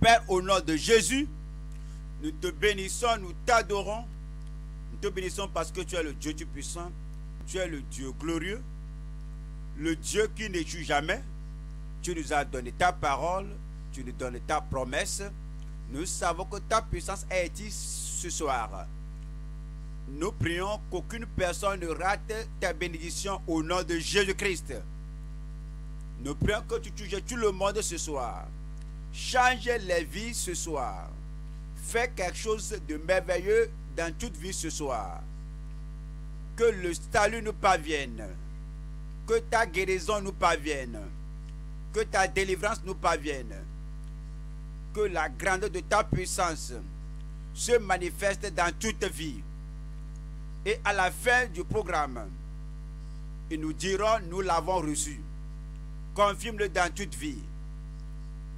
Père, au nom de Jésus, nous te bénissons, nous t'adorons. Nous te bénissons parce que tu es le Dieu Tout-Puissant, tu es le Dieu glorieux, le Dieu qui n'échoue jamais. Tu nous as donné ta parole, tu nous donnes ta promesse. Nous savons que ta puissance est ici ce soir. Nous prions qu'aucune personne ne rate ta bénédiction au nom de Jésus-Christ. Nous prions que tu touches tout le monde ce soir. Change les vies ce soir. Fais quelque chose de merveilleux dans toute vie ce soir. Que le salut nous parvienne. Que ta guérison nous parvienne. Que ta délivrance nous parvienne. Que la grandeur de ta puissance se manifeste dans toute vie. Et à la fin du programme, ils nous diront, nous l'avons reçu. Confirme-le dans toute vie.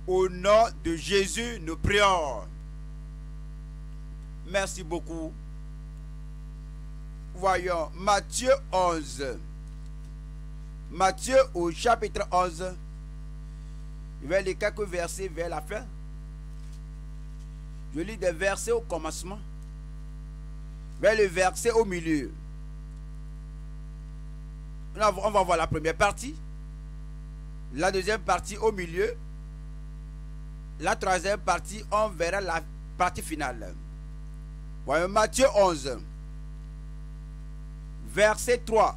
Au nom de Jésus, nous prions. Merci beaucoup. Voyons, Matthieu 11. Matthieu au chapitre 11. Je vais lire quelques versets vers la fin. Je lis des versets au commencement. Vers le verset au milieu. On va voir la première partie. La deuxième partie au milieu. La troisième partie, on verra la partie finale. Voyons Matthieu 11. Verset 3.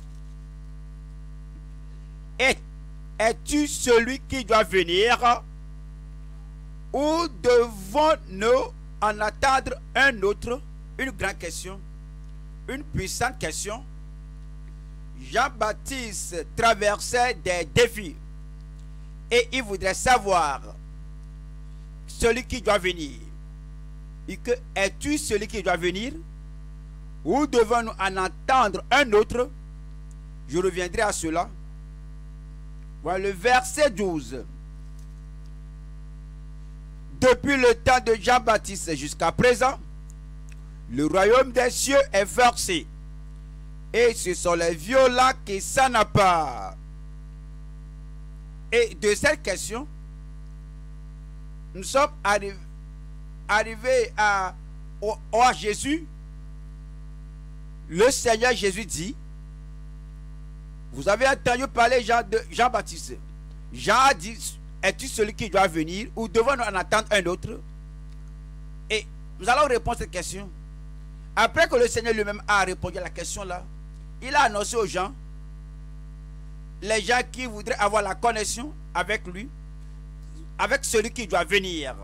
Es-tu celui qui doit venir ou devons-nous en attendre un autre? Une grande question, une puissante question. Jean-Baptiste traversait des défis et il voudrait savoir celui qui doit venir. Et que es-tu celui qui doit venir? Ou devons-nous en attendre un autre? Je reviendrai à cela. Voilà le verset 12. Depuis le temps de Jean-Baptiste jusqu'à présent, le royaume des cieux est forcé. Et ce sont les violents qui s'en pas. Et de cette question, nous sommes arrivés, à, Jésus. Le Seigneur Jésus dit, vous avez entendu parler Jean de Jean-Baptiste. Jean a dit, es-tu celui qui doit venir ou devons-nous en attendre un autre? Et nous allons répondre à cette question. Après que le Seigneur lui-même a répondu à la question là, il a annoncé aux gens, les gens qui voudraient avoir la connexion avec lui, avec celui qui doit venir.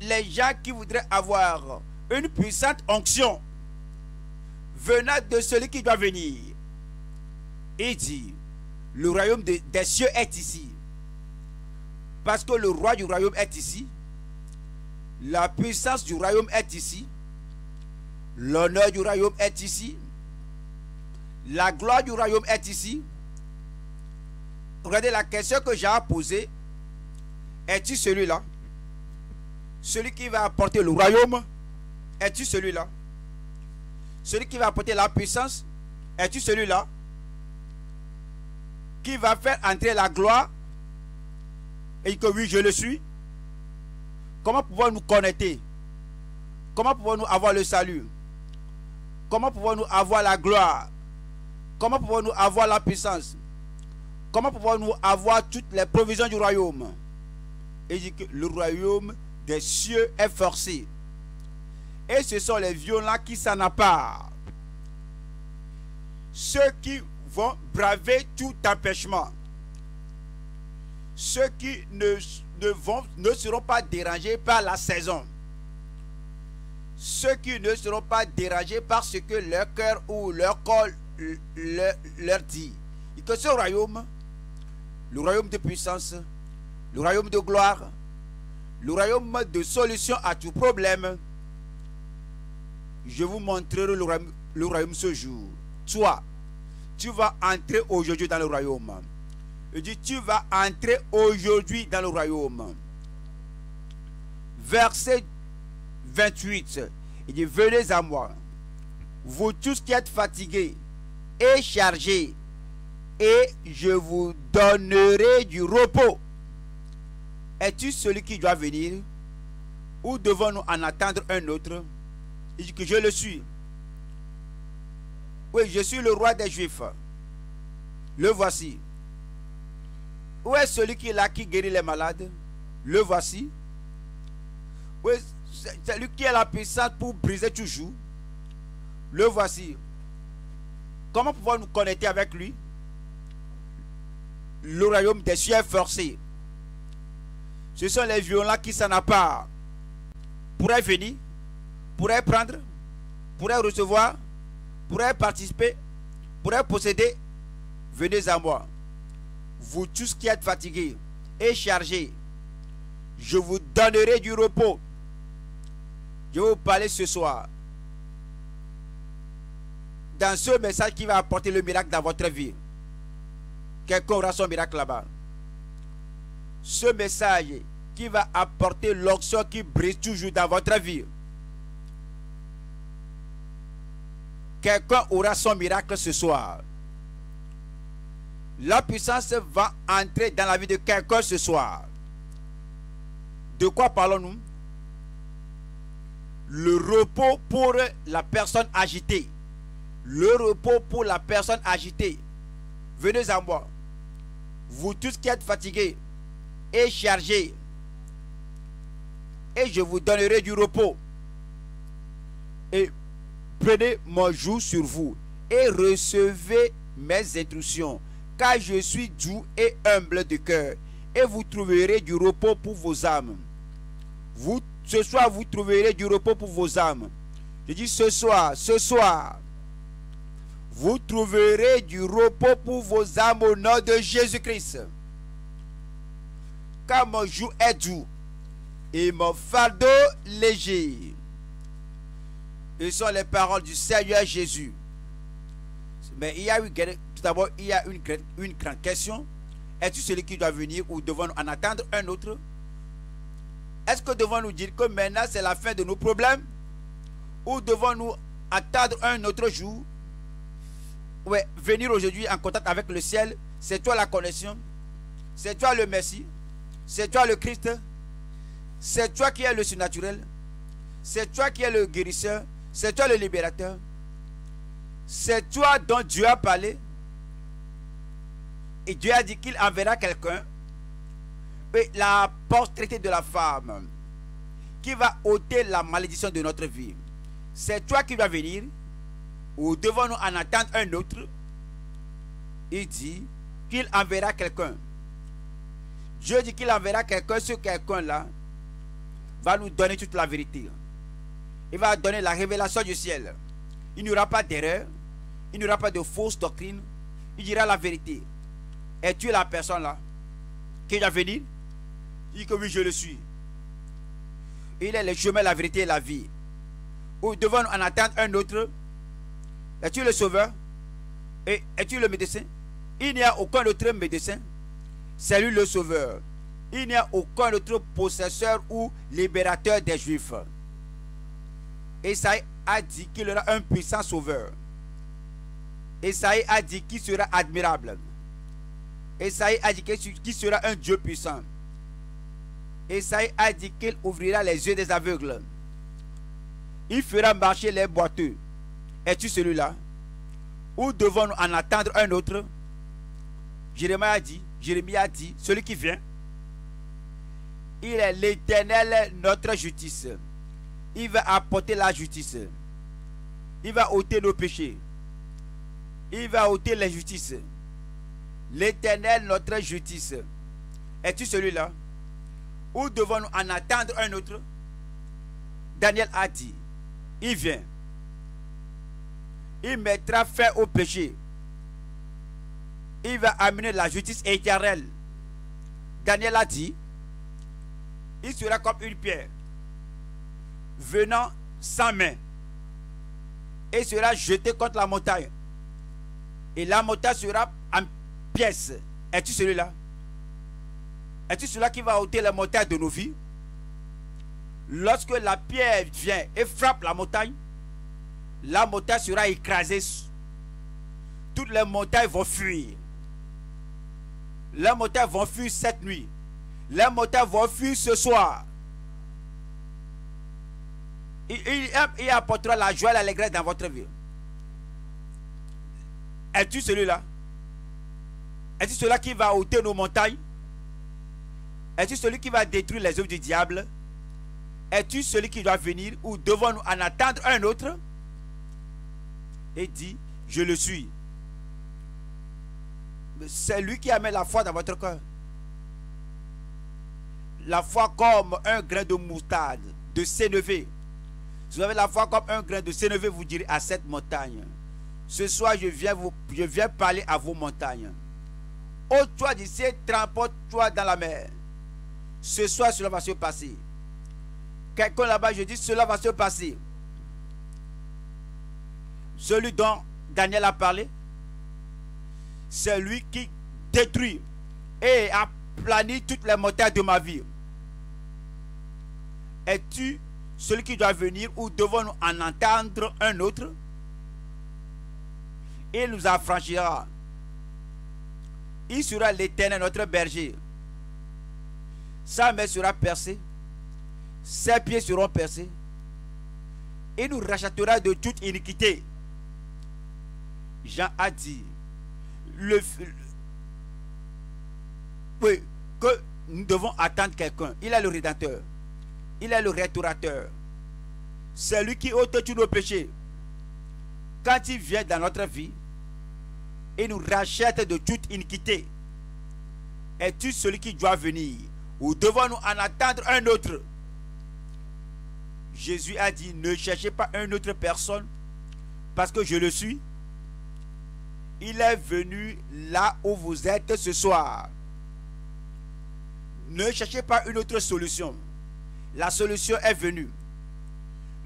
Les gens qui voudraient avoir une puissante onction venant de celui qui doit venir. Il dit, le royaume des cieux est ici. Parce que le roi du royaume est ici. La puissance du royaume est ici. L'honneur du royaume est ici. La gloire du royaume est ici. Regardez la question que j'ai posée. Es-tu celui-là? Celui qui va apporter le royaume? Es-tu celui-là? Celui qui va apporter la puissance? Es-tu celui-là? Qui va faire entrer la gloire? Et que oui, je le suis. Comment pouvons-nous connecter? Comment pouvons-nous avoir le salut? Comment pouvons-nous avoir la gloire? Comment pouvons-nous avoir la puissance? Comment pouvons-nous avoir toutes les provisions du royaume? Et dit que le royaume des cieux est forcé. Et ce sont les violents qui s'en apparent. Ceux qui vont braver tout empêchement. Ceux qui ne, ne seront pas dérangés par la saison. Ceux qui ne seront pas dérangés par ce que leur cœur ou leur corps leur, leur dit. Et que ce royaume le royaume de puissance, le royaume de gloire, le royaume de solution à tout problème. Je vous montrerai le royaume, le royaume ce jour. Toi, tu vas entrer aujourd'hui dans le royaume. Je dis, tu vas entrer aujourd'hui dans le royaume. Verset 28. Il dit, venez à moi, vous tous qui êtes fatigués et chargés, et je vous donnerai du repos. Es-tu celui qui doit venir Ou devons-nous en attendre un autre? Il dit que je le suis. Oui, je suis le roi des Juifs. Le voici. Où est celui qui est là qui guérit les malades? Le voici. Oui, c'est lui qui a la puissance pour briser toujours. Le voici. Comment pouvons-nous connecter avec lui? Le royaume des cieux est forcé. Ce sont les violents qui s'en apparent. Pourraient venir, pourraient prendre, pourraient recevoir, pourraient participer, pourraient posséder. Venez à moi. Vous tous qui êtes fatigués et chargés, je vous donnerai du repos. Je vais vous parler ce soir. Dans ce message qui va apporter le miracle dans votre vie. Quelqu'un aura son miracle là-bas. Ce message qui va apporter l'onction qui brise toujours dans votre vie. Quelqu'un aura son miracle ce soir. La puissance va entrer dans la vie de quelqu'un ce soir. De quoi parlons-nous? Le repos pour la personne agitée. Le repos pour la personne agitée. Venez à moi. Vous tous qui êtes fatigués et chargés. Et je vous donnerai du repos. Et prenez mon joug sur vous et recevez mes instructions car je suis doux et humble de cœur, et vous trouverez du repos pour vos âmes. Vous, ce soir, vous trouverez du repos pour vos âmes. Je dis ce soir, ce soir, vous trouverez du repos pour vos âmes au nom de Jésus-Christ. Car mon joug est doux et mon fardeau léger. Ce sont les paroles du Seigneur Jésus. Mais il y a eu tout d'abord, il y a une, une grande question. Es-tu celui qui doit venir ou devons-nous en attendre un autre? Est-ce que devons-nous dire que maintenant c'est la fin de nos problèmes? Ou devons-nous attendre un autre jour? Ouais, venir aujourd'hui en contact avec le ciel, c'est toi la connexion, c'est toi le Messie, c'est toi le Christ, c'est toi qui es le surnaturel, c'est toi qui es le guérisseur, c'est toi le libérateur, c'est toi dont Dieu a parlé, et Dieu a dit qu'il enverra quelqu'un, la portrait de la femme, qui va ôter la malédiction de notre vie. C'est toi qui vas venir, ou devons-nous en attendre un autre? Il dit qu'il enverra quelqu'un. Dieu dit qu'il enverra quelqu'un, ce quelqu'un-là va nous donner toute la vérité. Il va donner la révélation du ciel. Il n'y aura pas d'erreur, il n'y aura pas de fausse doctrine, il dira la vérité. Es-tu la personne là qui doit venir? Il dit que oui, je le suis. Il est le chemin, la vérité et la vie. Ou devons-nous en attendre un autre? Es-tu le sauveur? Es-tu le médecin? Il n'y a aucun autre médecin. C'est lui le sauveur. Il n'y a aucun autre possesseur ou libérateur des Juifs. Esaïe a dit qu'il aura un puissant sauveur. Esaïe a dit qu'il sera admirable. Esaïe a dit qu'il sera un Dieu puissant. Esaïe a dit qu'il ouvrira les yeux des aveugles. Il fera marcher les boiteux. Es-tu celui-là? Ou devons-nous en attendre un autre? Jérémie a dit, Jérémie a dit, celui qui vient, il est l'éternel notre justice. Il va apporter la justice. Il va ôter nos péchés. Il va ôter les justices. L'éternel, notre justice. Es-tu celui-là? Ou devons-nous en attendre un autre? Daniel a dit, il vient. Il mettra fin au péché. Il va amener la justice éternelle. Daniel a dit, il sera comme une pierre venant sans main et sera jeté contre la montagne. Et la montagne sera en pièces. Es-tu celui-là? Es-tu celui-là qui va ôter la montagne de nos vies? Lorsque la pierre vient et frappe la montagne, la montagne sera écrasée. Toutes les montagnes vont fuir. Les montagnes vont fuir cette nuit. Les montagnes vont fuir ce soir. Il, apportera la joie et l'allégresse dans votre vie. Es-tu celui-là? Est-ce celui-là qui va ôter nos montagnes? Es-tu celui qui va détruire les œuvres du diable? Es-tu celui qui doit venir ou devons-nous en attendre un autre? Et dit, je le suis. C'est lui qui a mis la foi dans votre cœur. La foi comme un grain de moutarde, de sénévé. Si vous avez la foi comme un grain de sénévé, vous direz à cette montagne, ce soir, je viens, vous, je viens parler à vos montagnes. Ô toi d'ici, transporte-toi dans la mer. Ce soir, cela va se passer. Quelqu'un là-bas, je dis, cela va se passer. Celui dont Daniel a parlé, c'est lui qui détruit et aplanit toutes les montagnes de ma vie. Es-tu celui qui doit venir ou devons-nous en entendre un autre? Il nous affranchira. Il sera l'éternel, notre berger. Sa main sera percée. Ses pieds seront percés. Il nous rachètera de toute iniquité. Jean a dit le, oui, que nous devons attendre quelqu'un. Il est le rédempteur. Il est le restaurateur. C'est lui qui ôte tous nos péchés. Quand il vient dans notre vie, il nous rachète de toute iniquité. Es-tu celui qui doit venir? Ou devons-nous en attendre un autre? Jésus a dit, ne cherchez pas une autre personne parce que je le suis. Il est venu là où vous êtes ce soir. Ne cherchez pas une autre solution. La solution est venue.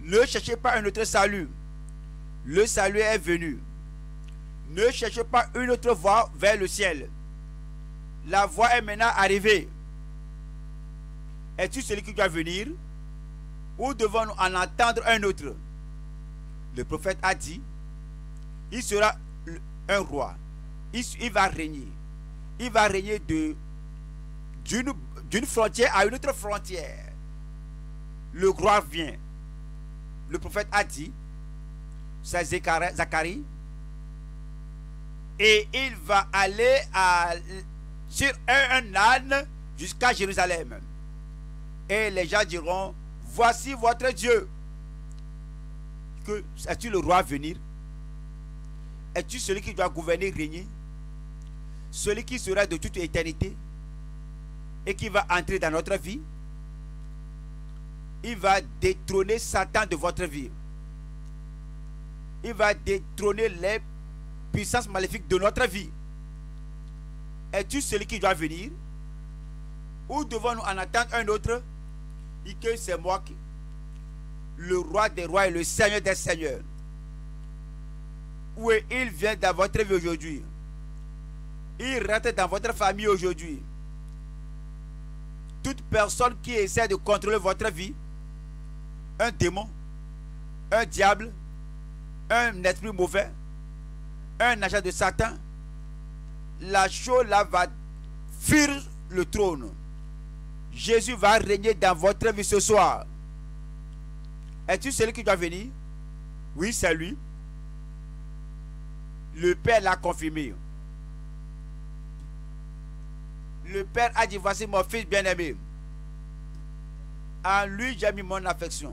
Ne cherchez pas un autre salut. Le salut est venu. Ne cherchez pas une autre voie vers le ciel. La voie est maintenant arrivée. Es-tu celui qui doit venir Ou devons-nous en attendre un autre? Le prophète a dit, il sera un roi. Il, va régner. Il va régner de d'une frontière à une autre frontière. Le roi vient. Le prophète a dit, c'est Zacharie, et il va aller sur un, âne jusqu'à Jérusalem. Et les gens diront, voici votre Dieu. Es-tu le roi venir? Es-tu celui qui doit gouverner, régner? Celui qui sera de toute éternité? Et qui va entrer dans notre vie Il va détrôner Satan de votre vie. Il va détrôner les puissance maléfique de notre vie. Es-tu celui qui doit venir? Ou devons-nous en attendre un autre? Et que c'est moi qui, le roi des rois et le seigneur des seigneurs. Où il vient dans votre vie aujourd'hui. Il rentre dans votre famille aujourd'hui. Toute personne qui essaie de contrôler votre vie, un démon, un diable, un esprit mauvais, un agent de Satan, la chose là va fuir le trône. Jésus va régner dans votre vie ce soir. Es-tu celui qui doit venir? Oui, c'est lui. Le Père l'a confirmé. Le Père a dit, voici mon fils bien-aimé. En lui, j'ai mis mon affection.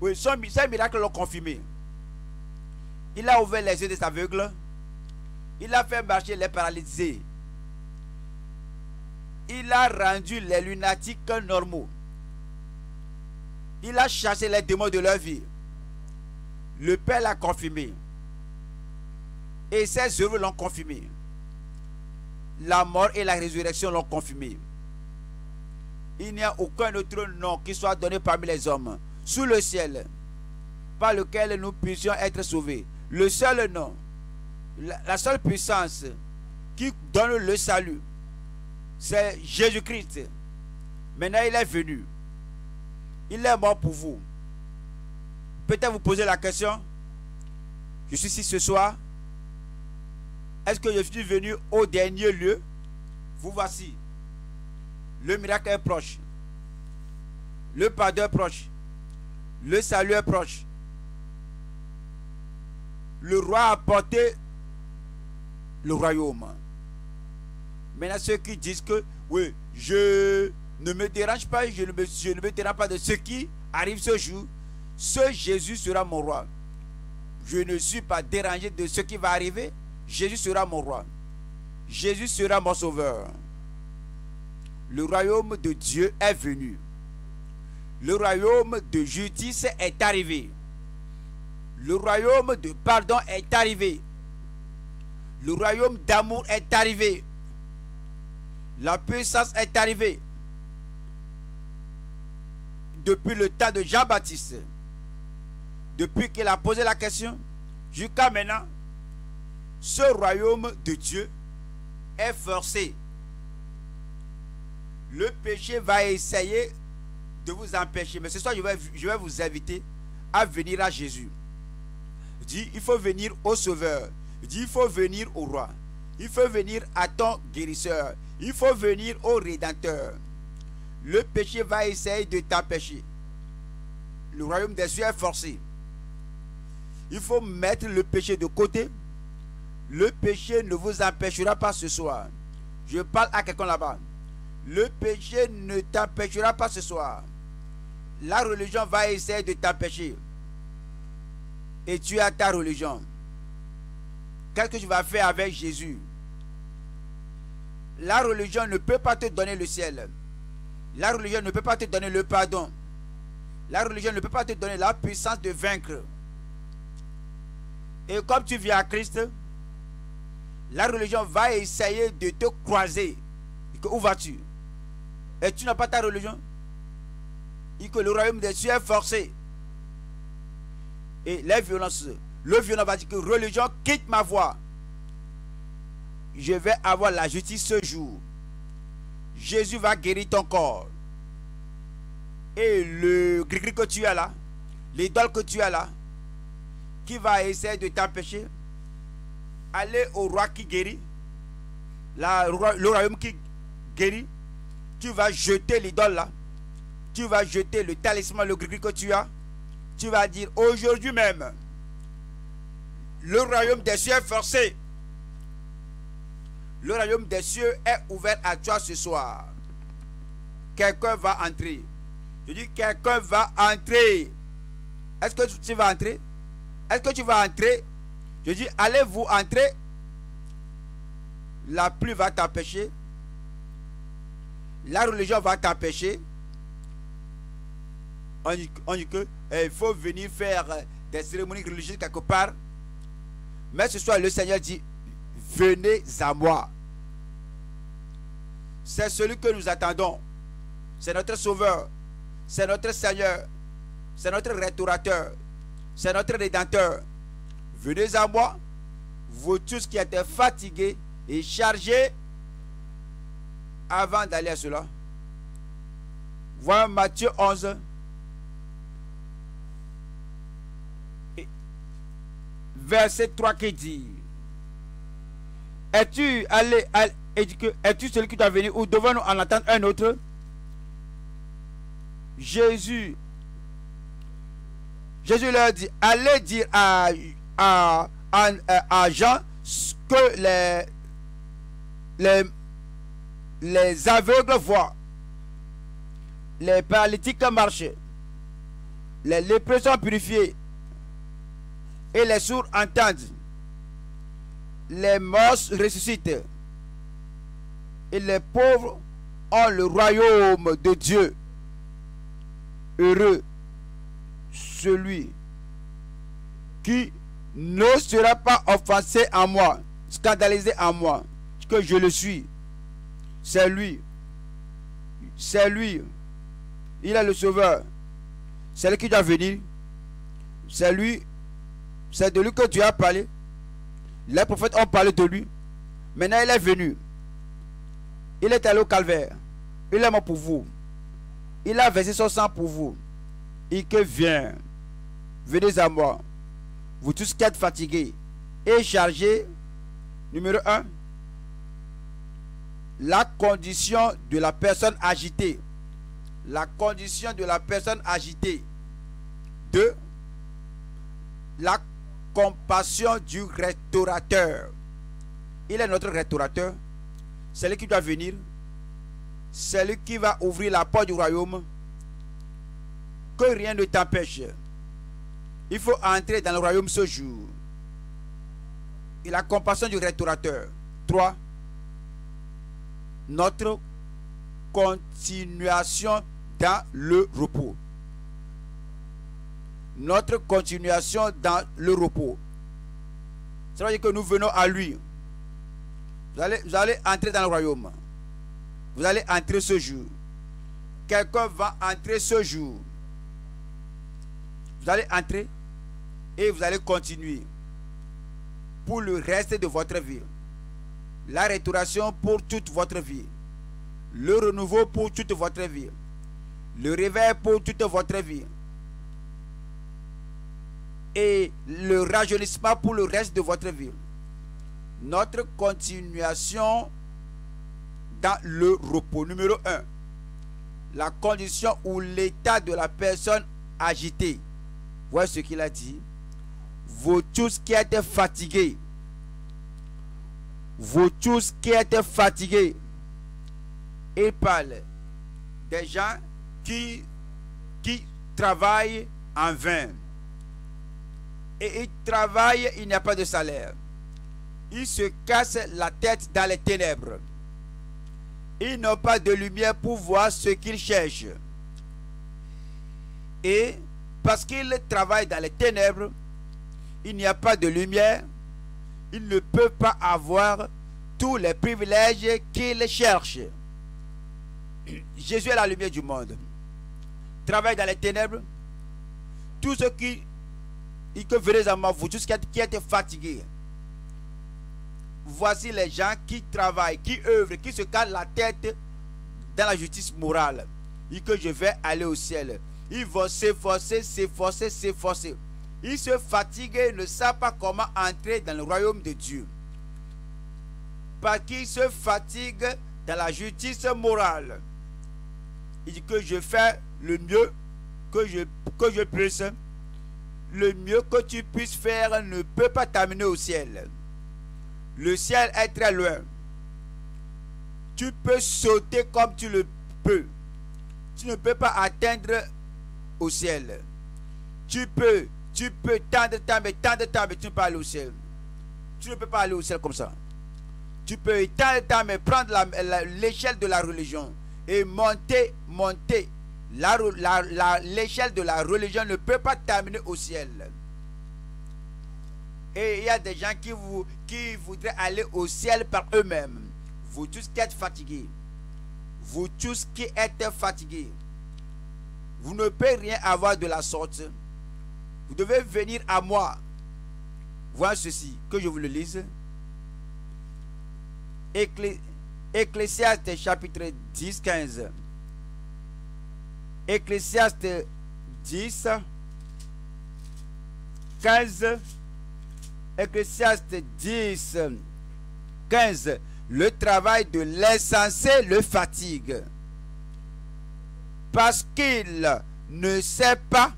Oui, son, miracle l'a confirmé. Il a ouvert les yeux des aveugles. Il a fait marcher les paralysés. Il a rendu les lunatiques normaux. Il a chassé les démons de leur vie. Le Père l'a confirmé. Et ses œuvres l'ont confirmé. La mort et la résurrection l'ont confirmé. Il n'y a aucun autre nom qui soit donné parmi les hommes, sous le ciel, par lequel nous puissions être sauvés le seul nom, la, seule puissance qui donne le salut, c'est Jésus-Christ. Maintenant, il est venu. Il est mort pour vous. Peut-être vous posez la question, je suis ici ce soir. Est-ce que je suis venu au dernier lieu? Vous voici. Le miracle est proche. Le pardon est proche. Le salut est proche. Le roi a porté le royaume. Maintenant, ceux qui disent que, oui, je ne me dérange pas, je ne me, je ne me dérange pas de ce qui arrive ce jour, ce Jésus sera mon roi. Je ne suis pas dérangé de ce qui va arriver. Jésus sera mon roi. Jésus sera mon sauveur. Le royaume de Dieu est venu. Le royaume de justice est arrivé. Le royaume de pardon est arrivé. Le royaume d'amour est arrivé. La puissance est arrivée. Depuis le temps de Jean-Baptiste, depuis qu'il a posé la question, jusqu'à maintenant, ce royaume de Dieu est forcé. Le péché va essayer de vous empêcher. Mais ce soir, je vais, vous inviter à venir à Jésus. dit, il faut venir au Sauveur. dit, il faut venir au Roi. Il faut venir à ton guérisseur. Il faut venir au Rédempteur. Le péché va essayer de t'empêcher. Le royaume des cieux est forcé. Il faut mettre le péché de côté. Le péché ne vous empêchera pas ce soir. Je parle à quelqu'un là-bas. Le péché ne t'empêchera pas ce soir. La religion va essayer de t'empêcher. Et tu as ta religion. Qu'est-ce que tu vas faire avec Jésus? La religion ne peut pas te donner le ciel. La religion ne peut pas te donner le pardon. La religion ne peut pas te donner la puissance de vaincre. Et comme tu viens à Christ, la religion va essayer de te croiser. où vas-tu? Et tu n'as pas ta religion? Et que le royaume des cieux est forcé. Et les violences, le violent va dire que religion quitte ma voie. Je vais avoir la justice ce jour. Jésus va guérir ton corps. Et le gris que tu as là, l'idole que tu as là, qui va essayer de t'empêcher, aller au roi qui guérit, le royaume qui guérit, tu vas jeter l'idole là, tu vas jeter le talisman, le gris que tu as, tu vas dire aujourd'hui même, le royaume des cieux est forcé. Le royaume des cieux est ouvert à toi ce soir. Quelqu'un va entrer. Je dis quelqu'un va entrer. Est-ce que tu vas entrer? Est-ce que tu vas entrer? Je dis, allez-vous entrer? La pluie va t'empêcher. La religion va t'empêcher. On dit, qu'il eh, faut venir faire euh, des cérémonies religieuses quelque part. Mais ce soir, le Seigneur dit, venez à moi. C'est celui que nous attendons. C'est notre sauveur. C'est notre Seigneur. C'est notre restaurateur c'est notre Rédempteur. Venez à moi, vous tous qui êtes fatigués et chargés, avant d'aller à cela. Voilà Matthieu 11. Verset 3 qui dit Es-tu allé, es-tu celui qui doit venir ou devons-nous en attendre un autre? Jésus Jésus leur dit, allez dire à, à, à, Jean que les, les, les aveugles voient, les paralytiques marchent, les lépreux sont purifiés. Et les sourds entendent, les morts ressuscitent. Et les pauvres ont le royaume de Dieu. Heureux celui qui ne sera pas offensé en moi, scandalisé en moi, que je le suis. C'est lui. C'est lui. Il est le sauveur. C'est lui qui doit venir. C'est lui. C'est de lui que tu as parlé. Les prophètes ont parlé de lui. Maintenant, il est venu. Il est allé au calvaire. Il est mort pour vous. Il a versé son sang pour vous. Et que vient venez à moi. Vous tous qui êtes fatigués et chargés, numéro un, la condition de la personne agitée. La condition de la personne agitée. 2. La compassion du restaurateur. Il est notre restaurateur. C'est lui qui doit venir. C'est lui qui va ouvrir la porte du royaume. Que rien ne t'empêche. Il faut entrer dans le royaume ce jour. Et la compassion du restaurateur. 3 notre continuation dans le repos. Notre continuation dans le repos. Ça veut dire que nous venons à lui. Vous allez, vous allez entrer dans le royaume. Vous allez entrer ce jour. Quelqu'un va entrer ce jour. Vous allez entrer et vous allez continuer pour le reste de votre vie la restauration pour toute votre vie, le renouveau pour toute votre vie, le réveil pour toute votre vie et le rajeunissement pour le reste de votre vie. Notre continuation dans le repos. Numéro 1. La condition ou l'état de la personne agitée. Voici ce qu'il a dit. Vous tous qui êtes fatigués vous tous qui êtes fatigués, il parle des gens qui, qui travaillent en vain. Et ils travaillent, il n'y a pas de salaire. Ils se cassent la tête dans les ténèbres. Ils n'ont pas de lumière pour voir ce qu'ils cherchent. Et parce qu'ils travaillent dans les ténèbres, il n'y a pas de lumière, il ne peut pas avoir tous les privilèges qu'il cherche. Jésus est la lumière du monde. Travaille dans les ténèbres. Tous ceux qui, que à moi, vous tous qui êtes fatigués. Voici les gens qui travaillent, qui œuvrent, qui se cassent la tête dans la justice morale. Et que je vais aller au ciel. Ils vont s'efforcer, s'efforcer, s'efforcer. Ils se fatiguent et ne savent pas comment entrer dans le royaume de Dieu. Parce qu'ils se fatiguent dans la justice morale. Il dit que je fais le mieux que je, que je puisse. Le mieux que tu puisses faire ne peut pas t'amener au ciel. Le ciel est très loin. Tu peux sauter comme tu le peux. Tu ne peux pas atteindre au ciel. Tu peux tu peux tant de temps, mais tant de temps, mais tu ne peux pas aller au ciel. Tu ne peux pas aller au ciel comme ça. Tu peux tant de temps, mais prendre l'échelle de la religion et monter, monter. L'échelle de la religion ne peut pas t'amener au ciel. Et il y a des gens qui, qui voudraient aller au ciel par eux-mêmes. Vous tous qui êtes fatigués. Vous tous qui êtes fatigués. Vous ne pouvez rien avoir de la sorte. Vous devez venir à moi. Voir ceci, que je vous le lise. Ecclésiaste chapitre 10, 15. Ecclésiaste 10, 15. Ecclésiaste 10, 15. Le travail de l'insensé le fatigue. Parce qu'il ne sait pas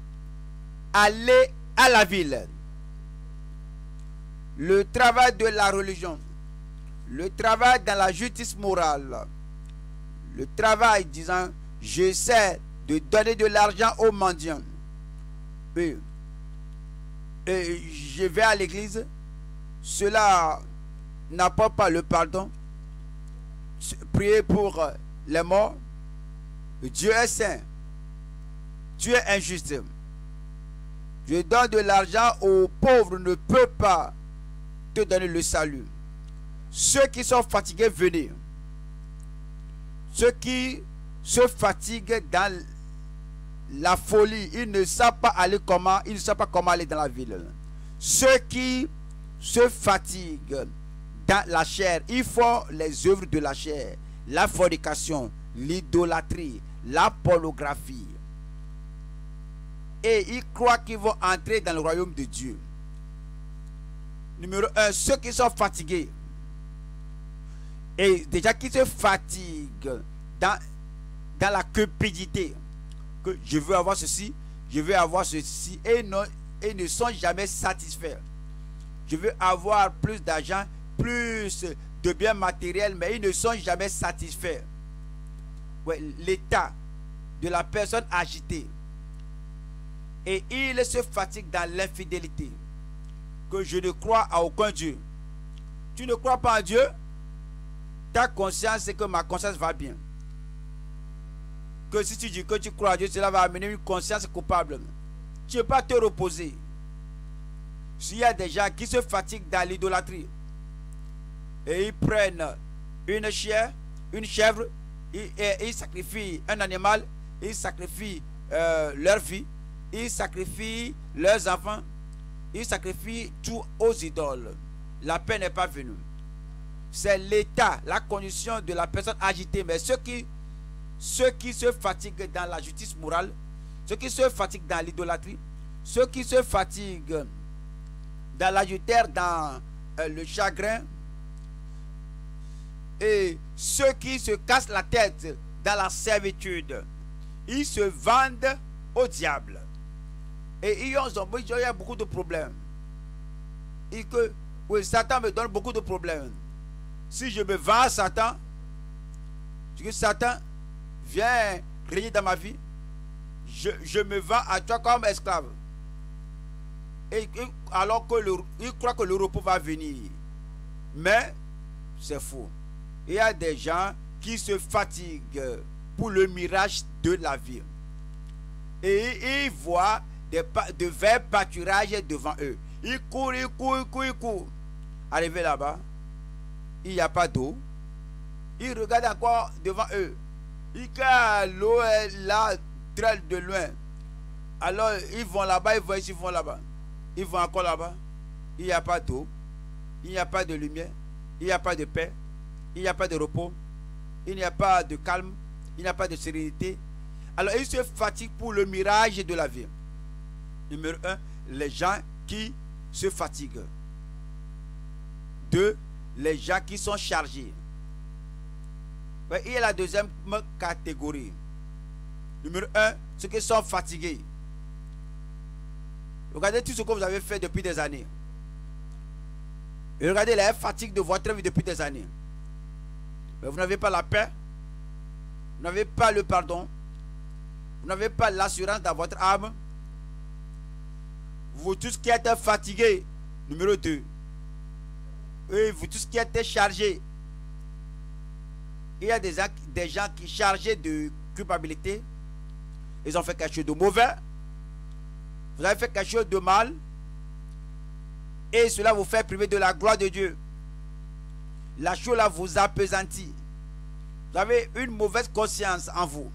aller à la ville. Le travail de la religion, le travail dans la justice morale, le travail disant j'essaie de donner de l'argent aux mendiants. Et, et je vais à l'église, cela n'apporte pas le pardon. Prier pour les morts. Dieu est saint. Dieu est injuste. Je donne de l'argent aux pauvres, ne peut pas te donner le salut. Ceux qui sont fatigués, venez. Ceux qui se fatiguent dans la folie, ils ne savent pas aller comment, ils ne savent pas comment aller dans la ville. Ceux qui se fatiguent dans la chair, ils font les œuvres de la chair, la fornication, l'idolâtrie, la pornographie, et ils croient qu'ils vont entrer dans le royaume de Dieu. Numéro un, ceux qui sont fatigués et déjà qui se fatigue dans, dans la cupidité, que je veux avoir ceci, je veux avoir ceci, et, non, et ne sont jamais satisfaits. Je veux avoir plus d'argent, plus de biens matériels, mais ils ne sont jamais satisfaits. L'état de la personne agitée. Et il se fatigue dans l'infidélité. Que je ne crois à aucun Dieu. Tu ne crois pas en Dieu? Ta conscience, c'est que ma conscience va bien. Que si tu dis que tu crois à Dieu, cela va amener une conscience coupable. Tu ne peux pas te reposer. S'il y a des gens qui se fatiguent dans l'idolâtrie, et ils prennent une chair, une chèvre, et, ils sacrifient un animal, ils sacrifient euh, leur vie, ils sacrifient leurs enfants, ils sacrifient tout aux idoles. La paix n'est pas venue. C'est l'état, la condition de la personne agitée. Mais ceux qui, se fatiguent dans la justice morale, ceux qui se fatiguent dans l'idolâtrie, ceux qui se fatiguent dans l'adultère, dans euh, le chagrin, et ceux qui se cassent la tête dans la servitude, ils se vendent au diable. Et ils ont, il y a beaucoup de problèmes. Et que Satan me donne beaucoup de problèmes. Si je me vends à Satan, que Satan vient régner dans ma vie, je, je, me vends à toi comme esclave. Et, alors que le, il croit que le repos va venir. Mais c'est faux. Il y a des gens qui se fatiguent pour le mirage de la vie. Et ils voient des, de verts pâturages devant eux. Ils courent, ils courent, ils courent, ils courent. Arrivé là-bas, il n'y a pas d'eau. Ils regardent encore devant eux. Ils l'eau est là, très de loin. Alors ils vont là-bas, ils vont ils vont là-bas. Ils vont encore là-bas. Il n'y a pas d'eau. Il n'y a pas de lumière. Il n'y a pas de paix. Il n'y a pas de repos. Il n'y a pas de calme. Il n'y a pas de sérénité. Alors ils se fatiguent pour le mirage de la vie. Numéro un, les gens qui se fatiguent. Deux, les gens qui sont chargés. Il y a la deuxième catégorie. Numéro un, ceux qui sont fatigués. Regardez tout ce que vous avez fait depuis des années. Et regardez la fatigue de votre vie depuis des années. Mais vous n'avez pas la paix. Vous n'avez pas le pardon. Vous n'avez pas l'assurance dans votre âme. Vous tous qui êtes fatigués. Numéro 2. Et vous tous qui êtes chargés. Il y a des, gens qui chargés de culpabilité. Ils ont fait quelque chose de mauvais. Vous avez fait quelque chose de mal. Et cela vous fait priver de la gloire de Dieu. La chose là vous appesantit. Vous avez une mauvaise conscience en vous.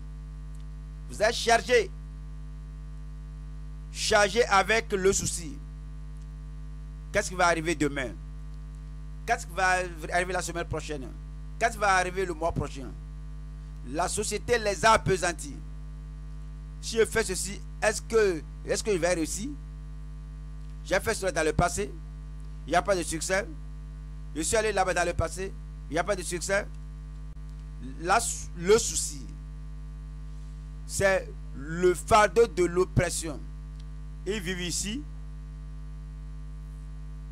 Vous êtes chargé. Chargé avec le souci. Qu'est-ce qui va arriver demain? Qu'est-ce qui va arriver la semaine prochaine? Qu'est-ce qui va arriver le mois prochain? La société les a appesantis. Si je fais ceci, est-ce que, est que je vais réussir? J'ai fait cela dans le passé. Il n'y a pas de succès. Je suis allé là-bas dans le passé. Il n'y a pas de succès. Le souci, c'est le fardeau de l'oppression. Ils vivent ici.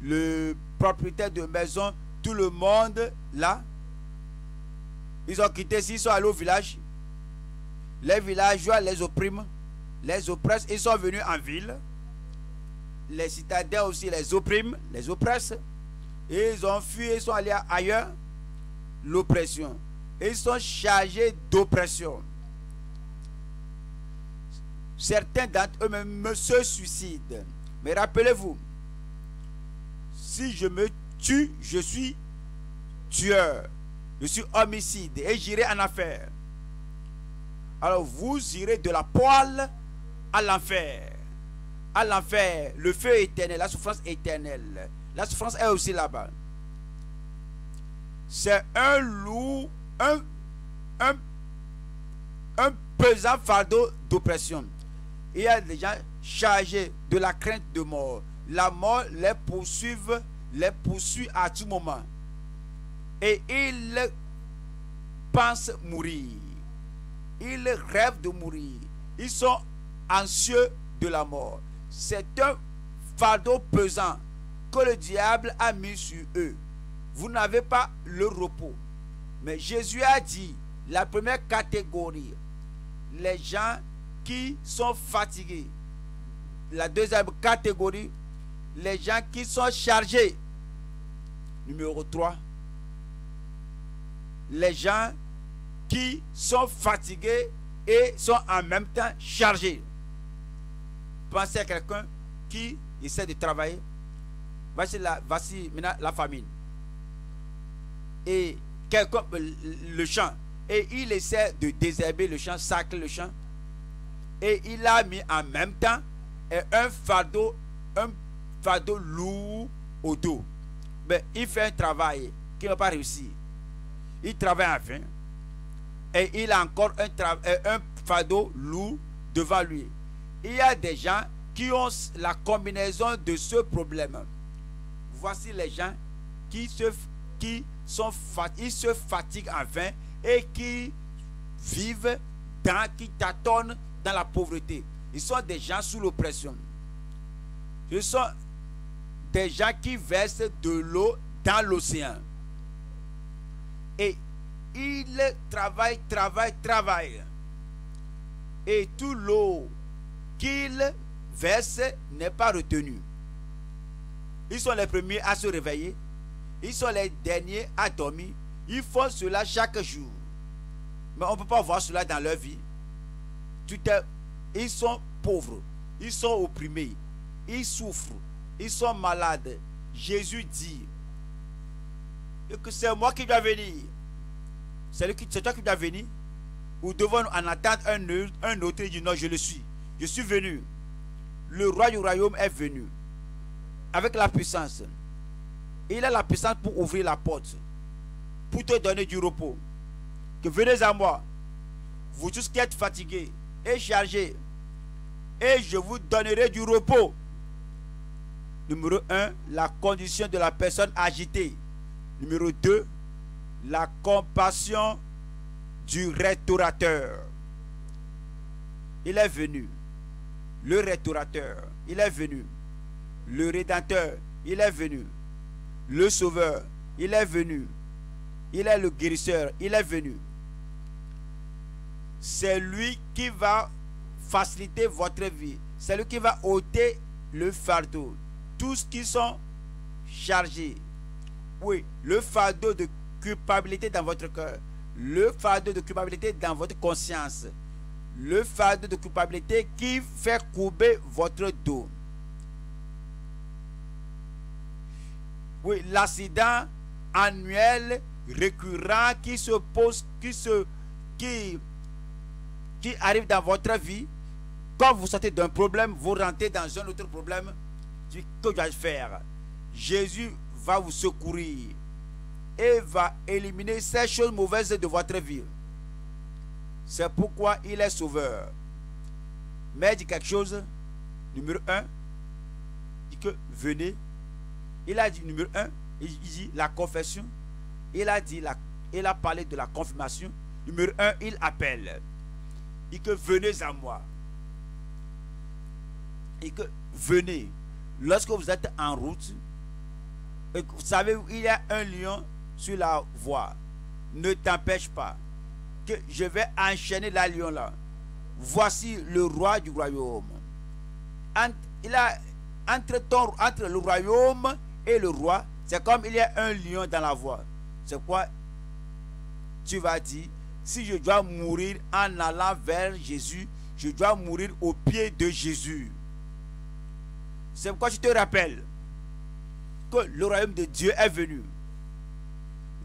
Le propriétaire de maison, tout le monde là. Ils ont quitté ici, ils sont allés au village. Les villageois les oppriment, les oppressent. Ils sont venus en ville. Les citadins aussi les oppriment, les oppressent. Et ils ont fui, ils sont allés ailleurs. L'oppression. Ils sont chargés d'oppression. Certains d'entre eux-mêmes se suicident. Mais rappelez-vous, si je me tue, je suis tueur. Je suis homicide et j'irai en affaire alors vous irez de la poêle à l'enfer. À l'enfer, le feu éternel, la souffrance éternelle. La souffrance est aussi là-bas. C'est un loup, un, un, un pesant fardeau d'oppression. Il y a des gens chargés de la crainte de mort. La mort les poursuit, les poursuit à tout moment. Et ils pensent mourir. Ils rêvent de mourir. Ils sont anxieux de la mort. C'est un fardeau pesant que le diable a mis sur eux. Vous n'avez pas le repos. Mais Jésus a dit, la première catégorie, les gens qui sont fatigués. La deuxième catégorie, les gens qui sont chargés. Numéro 3, les gens qui sont fatigués et sont en même temps chargés. Pensez à quelqu'un qui essaie de travailler. Voici, la, voici maintenant la famine. Et quelqu'un, le champ. Et il essaie de désherber le champ, sacrer le champ. Et il a mis en même temps un fardeau, un fardeau lourd au dos. Mais il fait un travail qui n'a pas réussi. Il travaille à vain. Et il a encore un, euh, un fardeau lourd devant lui. Il y a des gens qui ont la combinaison de ce problème. Voici les gens qui se, qui sont, ils se fatiguent en vain et qui vivent dans, qui tâtonnent dans la pauvreté. Ils sont des gens sous l'oppression. Ce sont des gens qui versent de l'eau dans l'océan. Et ils travaillent, travaillent, travaillent. Et tout l'eau qu'ils versent n'est pas retenue. Ils sont les premiers à se réveiller. Ils sont les derniers à dormir. Ils font cela chaque jour. Mais on ne peut pas voir cela dans leur vie. Ils sont pauvres. Ils sont opprimés. Ils souffrent. Ils sont malades. Jésus dit que c'est moi qui dois venir. C'est toi qui dois venir. Ou devons-nous en attendre un, un autre et dit non, je le suis. Je suis venu. Le roi du royaume est venu. Avec la puissance. Il a la puissance pour ouvrir la porte. Pour te donner du repos. Que venez à moi. Vous tous qui êtes fatigués et chargés. Et je vous donnerai du repos. Numéro 1, la condition de la personne agitée. Numéro 2, la compassion du restaurateur. Il est venu. Le restaurateur, il est venu. Le rédempteur, il est venu. Le sauveur, il est venu. Il est le guérisseur, il est venu. C'est lui qui va faciliter votre vie. C'est lui qui va ôter le fardeau. Tous qui sont chargés. Oui, le fardeau de culpabilité dans votre cœur. Le fardeau de culpabilité dans votre conscience. Le fardeau de culpabilité qui fait courber votre dos. Oui, l'accident annuel récurrent qui se pose, qui se, qui arrive dans votre vie. Quand vous sortez d'un problème, vous rentrez dans un autre problème. Que dois-je faire? Jésus va vous secourir et va éliminer ces choses mauvaises de votre vie. C'est pourquoi il est sauveur. Mais dit quelque chose. Numéro 1, il dit que venez. Il a dit numéro 1, il dit la confession. Il a dit la, il a parlé de la confirmation. Numéro 1, il appelle. Dit que venez à moi. Et que venez. Lorsque vous êtes en route, vous savez, il y a un lion sur la voie. Ne t'empêche pas que je vais enchaîner la lion là. Voici le roi du royaume. Il a, entre le royaume et le roi, c'est comme il y a un lion dans la voie. C'est quoi tu vas dire? Si je dois mourir en allant vers Jésus, je dois mourir au pied de Jésus. C'est pourquoi je te rappelle que le royaume de Dieu est venu.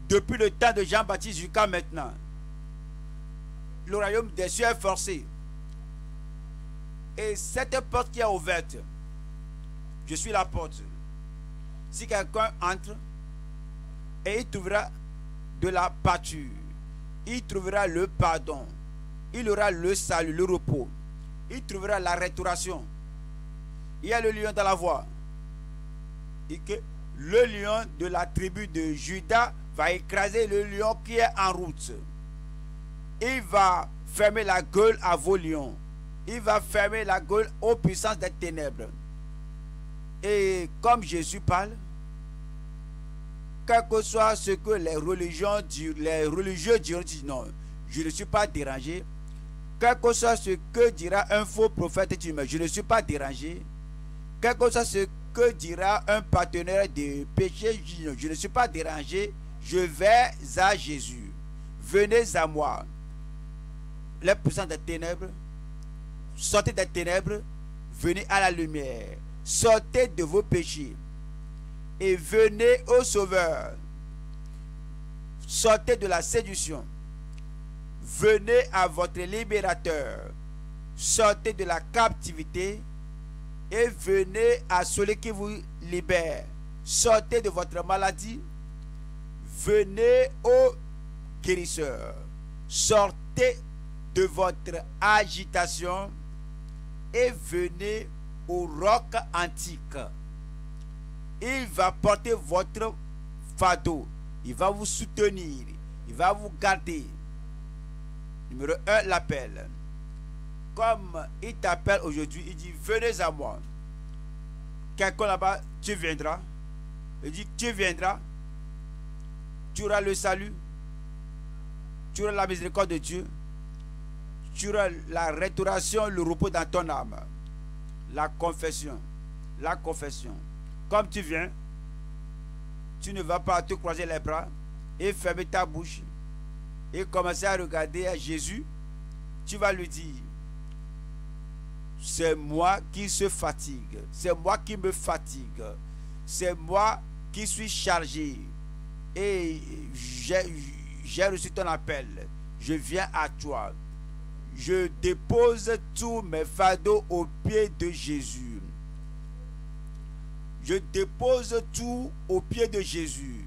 Depuis le temps de Jean-Baptiste jusqu'à maintenant, le royaume des cieux est forcé. Et cette porte qui est ouverte, je suis la porte. Si quelqu'un entre et il trouvera de la pâture, il trouvera le pardon, il aura le salut, le repos, il trouvera la restauration. Il y a le lion dans la voie. Et que le lion de la tribu de Judas va écraser le lion qui est en route. Il va fermer la gueule à vos lions. Il va fermer la gueule aux puissances des ténèbres. Et comme Jésus parle, quel que soit ce que les religions, religieux diront, non, je ne suis pas dérangé. Quel que soit ce que dira un faux prophète, je ne suis pas dérangé. Quel que soit ce que dira un partenaire de péché, je ne suis pas dérangé. Je vais à Jésus. Venez à moi. Les puissants des ténèbres, sortez des ténèbres, venez à la lumière. Sortez de vos péchés et venez au Sauveur. Sortez de la séduction. Venez à votre libérateur. Sortez de la captivité et venez à celui qui vous libère. Sortez de votre maladie. Venez au guérisseur. Sortez de votre agitation et venez au roc antique. Il va porter votre fardeau. Il va vous soutenir. Il va vous garder. Numéro 1, l'appel. Comme il t'appelle aujourd'hui, il dit Venez à moi. Quelqu'un là-bas, tu viendras. Il dit Tu viendras. Tu auras le salut. Tu auras la miséricorde de Dieu. Tu auras la restauration, le repos dans ton âme. La confession. La confession. Comme tu viens, tu ne vas pas te croiser les bras et fermer ta bouche et commencer à regarder à Jésus. Tu vas lui dire, c'est moi qui se fatigue, c'est moi qui me fatigue, c'est moi qui suis chargé et j'ai reçu ton appel. Je viens à toi. Je dépose tous mes fardeaux aux pieds de Jésus je dépose tout au pied de Jésus.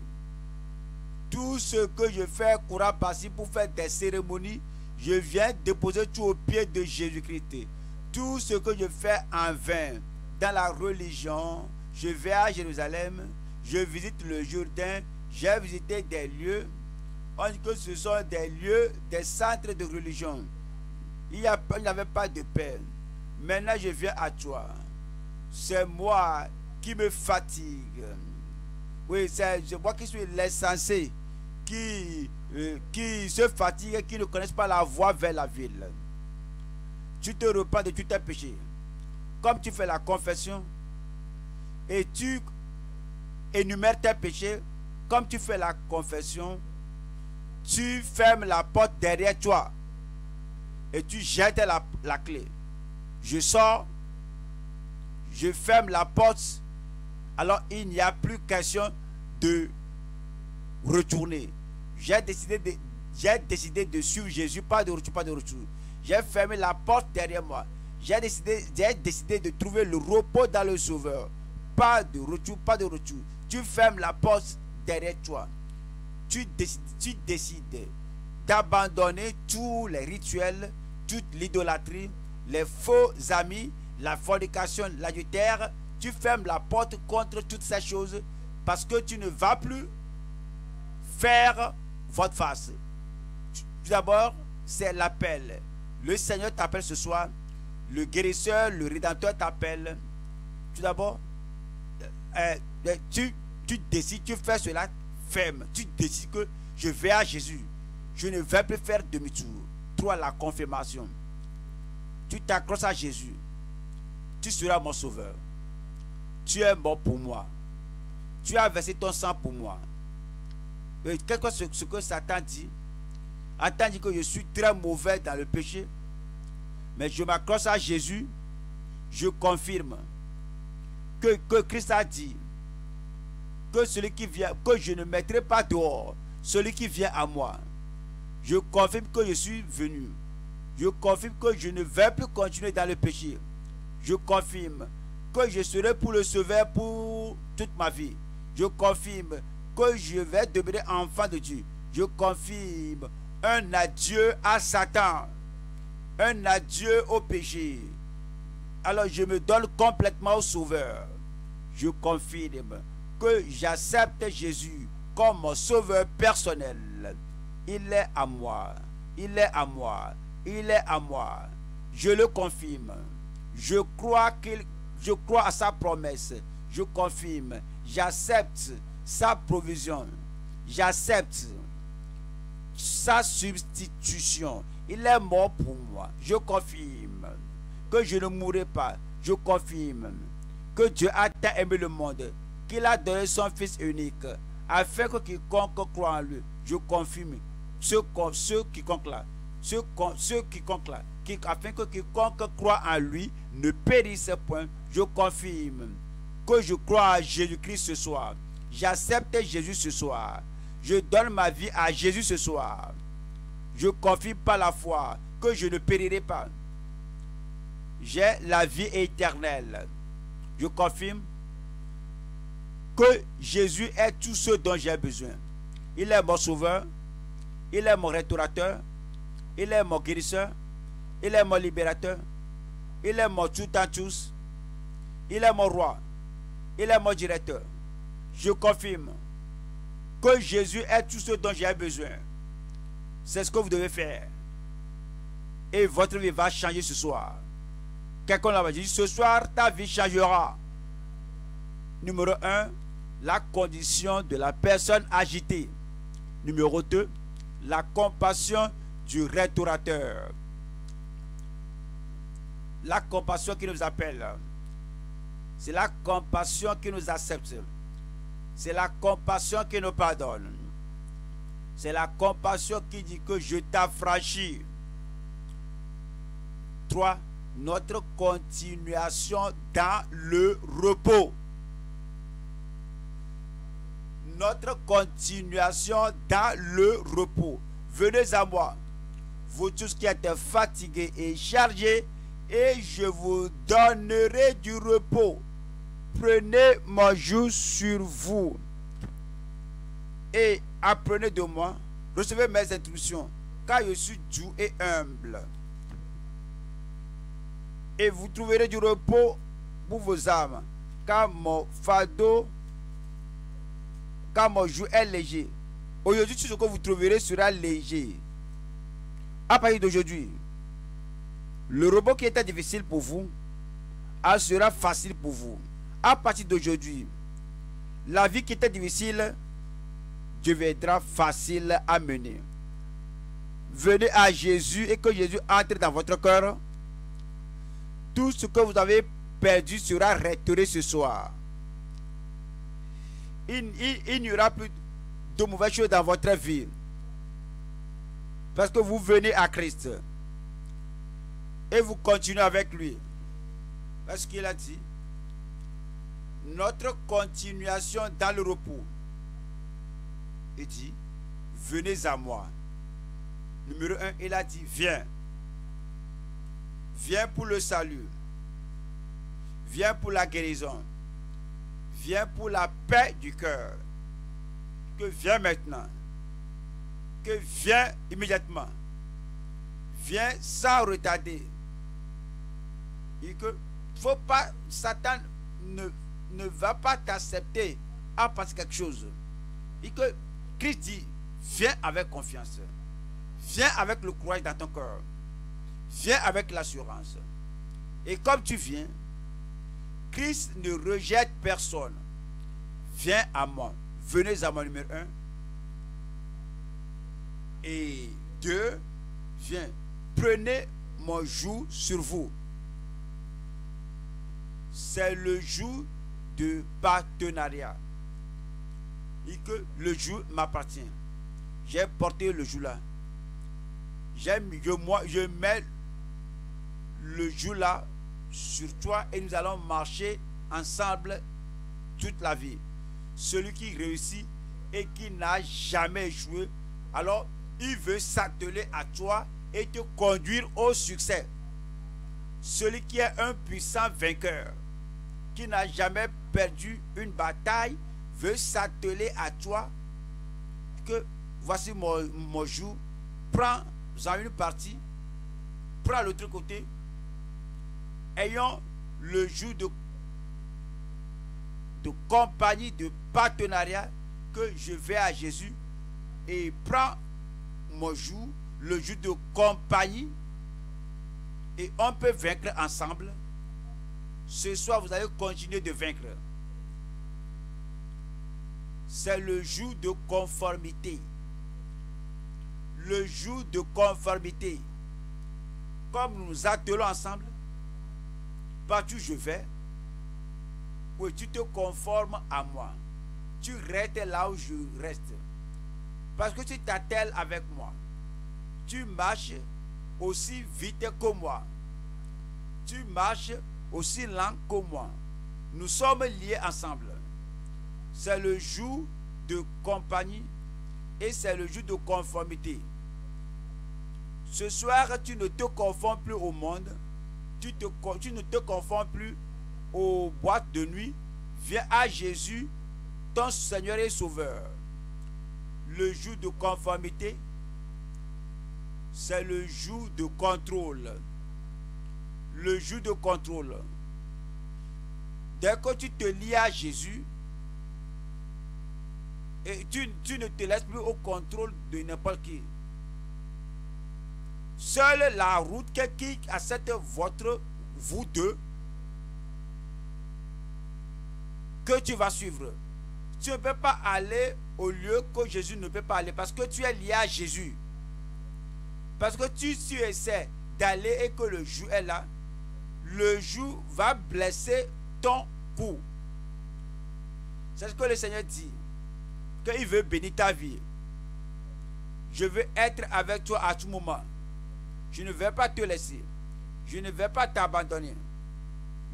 Tout ce que je fais courant par-ci pour faire des cérémonies, je viens déposer tout au pied de Jésus-Christ. Tout ce que je fais en vain dans la religion, je vais à Jérusalem, je visite le Jourdain, j'ai visité des lieux. On dit que ce sont des lieux, des centres de religion. Il n'y avait pas de peine. Maintenant, je viens à toi. C'est moi qui me fatigue. Oui, c'est moi qui suis l'insensé, qui, euh, qui se fatigue et qui ne connaissent pas la voie vers la ville. Tu te repens de tous tes péchés. Comme tu fais la confession et tu énumères tes péchés, comme tu fais la confession, tu fermes la porte derrière toi et tu jettes la clé. Je sors, je ferme la porte alors il n'y a plus question de retourner. J'ai décidé de, j'ai décidé de suivre Jésus, pas de retour, pas de retour. J'ai fermé la porte derrière moi. J'ai décidé, j'ai décidé de trouver le repos dans le Sauveur. Pas de retour, pas de retour. Tu fermes la porte derrière toi. Tu décides, tu décides d'abandonner tous les rituels, toute l'idolâtrie, les faux amis, la fornication, l'adultère, tu fermes la porte contre toutes ces choses parce que tu ne vas plus faire votre face. Tout d'abord, c'est l'appel. Le Seigneur t'appelle ce soir. Le guérisseur, le rédempteur t'appelle. Tout d'abord, euh, euh, tu, tu décides, tu fais cela ferme. Tu décides que je vais à Jésus. Je ne vais plus faire demi-tour. Toi, la confirmation. Tu t'accroches à Jésus. Tu seras mon sauveur. Tu es mort pour moi. Tu as versé ton sang pour moi. Qu'est-ce que ce que Satan dit Satan dit que je suis très mauvais dans le péché. Mais je m'accroche à Jésus. Je confirme que, que Christ a dit que que je ne mettrai pas dehors celui qui vient à moi. Je confirme que je suis venu. Je confirme que je ne vais plus continuer dans le péché. Je confirme que je serai pour le sauveur pour toute ma vie. Je confirme que je vais demeurer enfant de Dieu. Je confirme un adieu à Satan, un adieu au péché. Alors je me donne complètement au sauveur. Je confirme que j'accepte Jésus comme mon sauveur personnel. Il est à moi. Il est à moi. Il est à moi. Je le confirme. Je crois qu'il je crois à sa promesse. Je confirme. J'accepte sa provision. J'accepte sa substitution. Il est mort pour moi. Je confirme que je ne mourrai pas. Je confirme que Dieu a tant aimé le monde qu'il a donné son Fils unique afin que quiconque croit en lui, je confirme ce, ce afin que quiconque croit en lui ne périsse point, je confirme que je crois à Jésus-Christ ce soir. J'accepte Jésus ce soir. Je donne ma vie à Jésus ce soir. Je confirme par la foi que je ne périrai pas. J'ai la vie éternelle. Je confirme que Jésus est tout ce dont j'ai besoin. Il est mon sauveur, il est mon restaurateur, il est mon guérisseur, il est mon libérateur, il est mon tout en tous, il est mon roi, il est mon directeur. Je confirme que Jésus est tout ce dont j'ai besoin. C'est ce que vous devez faire. Et votre vie va changer ce soir. Quelqu'un l'a dit, ce soir, ta vie changera. Numéro 1, la condition de la personne agitée. Numéro 2, la compassion du restaurateur. La compassion qui nous appelle. C'est la compassion qui nous accepte. C'est la compassion qui nous pardonne. C'est la compassion qui dit que je t'affranchis. 3. Notre continuation dans le repos. Notre continuation dans le repos. Venez à moi, vous tous qui êtes fatigués et chargés, et je vous donnerai du repos. Prenez mon jour sur vous et apprenez de moi, recevez mes instructions, car je suis doux et humble. Et vous trouverez du repos pour vos âmes, car mon fardeau, car mon jour est léger. Aujourd'hui, tout ce que vous trouverez sera léger. À partir d'aujourd'hui, le repos qui était difficile pour vous sera facile pour vous. À partir d'aujourd'hui, la vie qui était difficile deviendra facile à mener. Venez à Jésus et que Jésus entre dans votre cœur. Tout ce que vous avez perdu sera restauré ce soir. Il, il n'y aura plus de mauvaises choses dans votre vie. Parce que vous venez à Christ. Et vous continuez avec lui. Parce qu'il a dit, notre continuation dans le repos il dit, venez à moi. Numéro un, il a dit, viens. Viens pour le salut. Viens pour la guérison. Viens pour la paix du cœur. Que viens maintenant. Que viens immédiatement. Viens sans retarder. Et que faut pas, Satan ne, ne va pas t'accepter à passer quelque chose. Et que Christ dit, viens avec confiance. Viens avec le courage dans ton cœur. Viens avec l'assurance. Et comme tu viens, Christ ne rejette personne. Viens à moi. Venez à moi numéro un. Et deux, viens. Prenez mon joug sur vous. C'est le jour de partenariat et que le jour m'appartient. J'ai porté le jour là. J'aime, je, moi, je mets le jour là sur toi et nous allons marcher ensemble toute la vie. Celui qui réussit et qui n'a jamais échoué, alors il veut s'atteler à toi et te conduire au succès. Celui qui est un puissant vainqueur, qui n'a jamais perdu une bataille, veut s'atteler à toi, que voici mon, jour, prends-en une partie, prends l'autre côté, ayons le jour de, de compagnie, de partenariat, que je vais à Jésus. Et prends mon jour, le jour de compagnie et on peut vaincre ensemble. Ce soir, vous allez continuer de vaincre. C'est le jour de conformité. Le jour de conformité. Comme nous nous attelons ensemble, partout je vais, oui, tu te conformes à moi. Tu restes là où je reste. Parce que tu t'attelles avec moi. Tu marches aussi vite que moi. Tu marches aussi lent que moi. Nous sommes liés ensemble. C'est le jour de compagnie et c'est le jour de conformité. Ce soir, tu ne te conformes plus au monde. Tu, ne te conformes plus aux boîtes de nuit. Viens à Jésus, ton Seigneur et Sauveur. Le jour de conformité, c'est le jour de contrôle. Le jour de contrôle. Dès que tu te lies à Jésus, et tu, tu ne te laisses plus au contrôle de n'importe qui. Seule la route qui accepte votre, vous deux, que tu vas suivre. Tu ne peux pas aller au lieu que Jésus ne peut pas aller parce que tu es lié à Jésus. Parce que tu, tu essaies d'aller et que le jour est là, le jour va blesser ton cou. C'est ce que le Seigneur dit. Qu'il veut bénir ta vie. Je veux être avec toi à tout moment. Je ne vais pas te laisser. Je ne vais pas t'abandonner.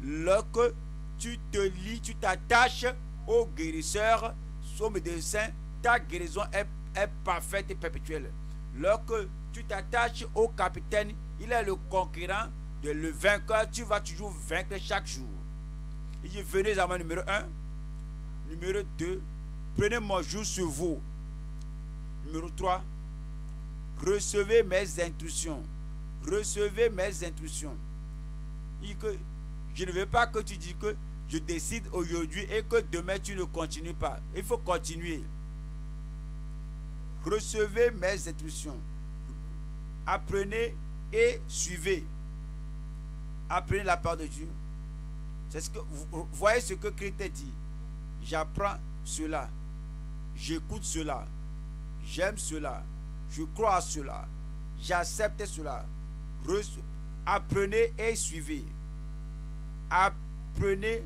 Lorsque tu te lis, tu t'attaches au guérisseur, au médecin, ta guérison est, est parfaite et perpétuelle. Lorsque tu t'attaches au capitaine, il est le conquérant, de le vainqueur, tu vas toujours vaincre chaque jour. Il dit, venez à moi numéro 1. Numéro 2, prenez mon jour sur vous. Numéro 3, recevez mes instructions. Recevez mes que je ne veux pas que tu dis que je décide aujourd'hui et que demain tu ne continues pas. Il faut continuer. Recevez mes instructions. Apprenez et suivez. Apprenez la part de Dieu. C'est ce que vous voyez ce que Christ dit. J'apprends cela. J'écoute cela. J'aime cela. Je crois à cela. J'accepte cela. Apprenez et suivez. Apprenez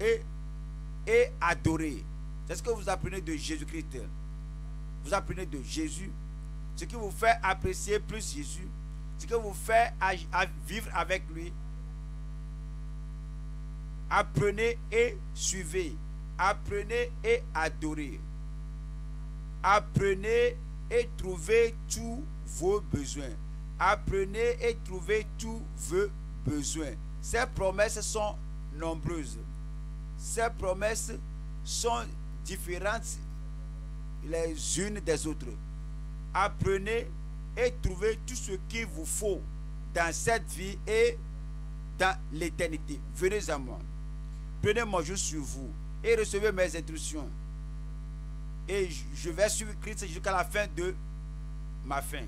et, et adorez. C'est ce que vous apprenez de Jésus-Christ. Vous apprenez de Jésus. Ce qui vous fait apprécier plus Jésus. Ce qui vous fait vivre avec lui. Apprenez et suivez. Apprenez et adorez. Apprenez et trouvez tous vos besoins. Apprenez et trouvez tous vos besoins. Ces promesses sont nombreuses. Ces promesses sont différentes les unes des autres. Apprenez et trouvez tout ce qu'il vous faut dans cette vie et dans l'éternité. Venez à moi. Prenez mon jour sur vous et recevez mes instructions. Et je vais suivre Christ jusqu'à la fin de ma fin.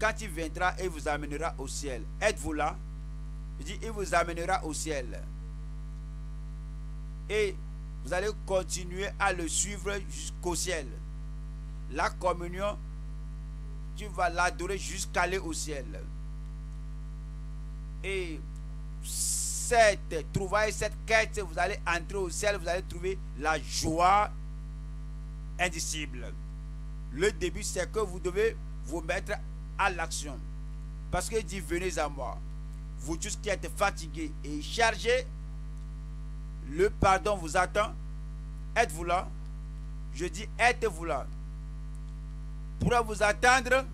Quand il viendra, il vous amènera au ciel. Êtes-vous là? Il dit, il vous amènera au ciel. Et vous allez continuer à le suivre jusqu'au ciel. La communion, tu vas l'adorer jusqu'à aller au ciel. Et cette trouvaille, cette quête, vous allez entrer au ciel, vous allez trouver la joie indicible. Le début, c'est que vous devez vous mettre à l'action. Parce qu'il dit, venez à moi. Vous tous qui êtes fatigués et chargés, le pardon vous attend. Êtes-vous là? Je dis, êtes-vous là? Pour vous attendre,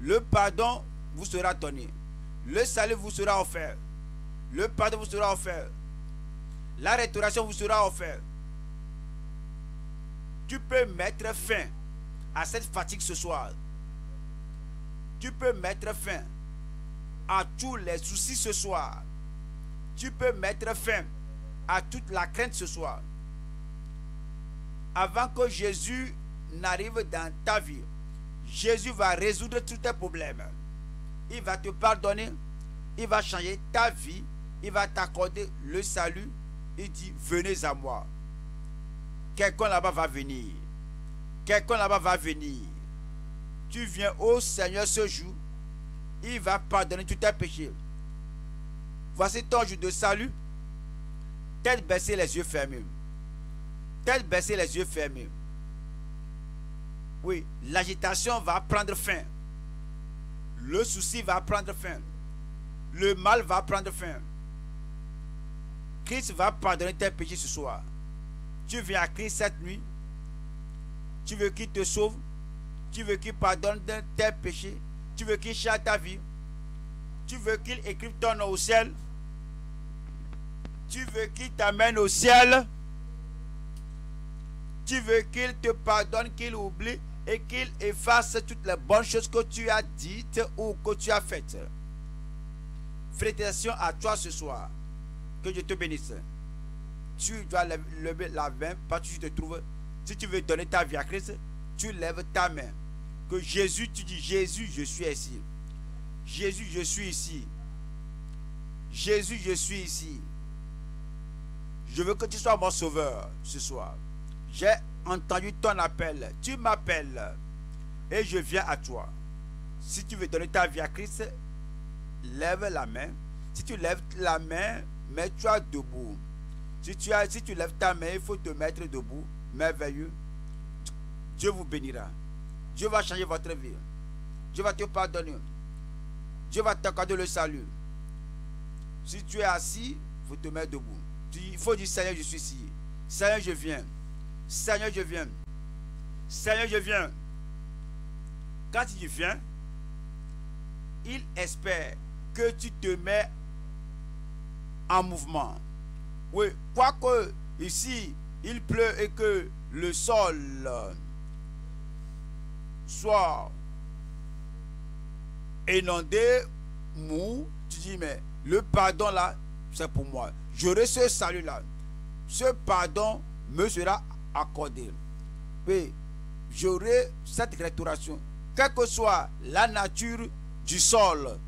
le pardon vous sera donné. Le salut vous sera offert. Le pardon vous sera offert. La restauration vous sera offerte. Tu peux mettre fin à cette fatigue ce soir. Tu peux mettre fin à tous les soucis ce soir. Tu peux mettre fin à toute la crainte ce soir. Avant que Jésus n'arrive dans ta vie, Jésus va résoudre tous tes problèmes. Il va te pardonner. Il va changer ta vie. Il va t'accorder le salut. Il dit, venez à moi. Quelqu'un là-bas va venir. Quelqu'un là-bas va venir. Tu viens au Seigneur ce jour. Il va pardonner tous tes péchés. Voici ton jour de salut. Tête baissée, les yeux fermés. Tête baissée, les yeux fermés. Oui, l'agitation va prendre fin. Le souci va prendre fin. Le mal va prendre fin. Christ va pardonner tes péchés ce soir. Tu viens à Christ cette nuit. Tu veux qu'il te sauve. Tu veux qu'il pardonne tes péchés. Tu veux qu'il change ta vie. Tu veux qu'il écrive ton nom au ciel. Tu veux qu'il t'amène au ciel. Tu veux qu'il te pardonne, qu'il oublie et qu'il efface toutes les bonnes choses que tu as dites ou que tu as faites. Félicitations à toi ce soir. Que je te bénisse. Tu dois lever la main parce que tu te trouves. Si tu veux donner ta vie à Christ, tu lèves ta main. Que Jésus, tu dis Jésus, je suis ici. Jésus, je suis ici. Jésus, je suis ici. Je veux que tu sois mon sauveur ce soir. J'ai entendu ton appel. Tu m'appelles et je viens à toi. Si tu veux donner ta vie à Christ, lève la main. Si tu lèves la main, mets-toi debout. Si tu, as, tu lèves ta main, il faut te mettre debout. Merveilleux. Dieu vous bénira. Dieu va changer votre vie. Dieu va te pardonner. Dieu va t'accorder le salut. Si tu es assis, il faut te mettre debout. Il faut dire Seigneur, je suis ici. Seigneur, je viens. Seigneur, je viens. Seigneur, je viens. Quand il vient, il espère que tu te mets en mouvement. Oui, quoique ici il pleut et que le sol soit inondé, mou, tu dis, mais le pardon là, c'est pour moi. J'aurai ce salut là. Ce pardon me sera accordé. Oui, j'aurai cette restauration. Quelle que soit la nature du sol,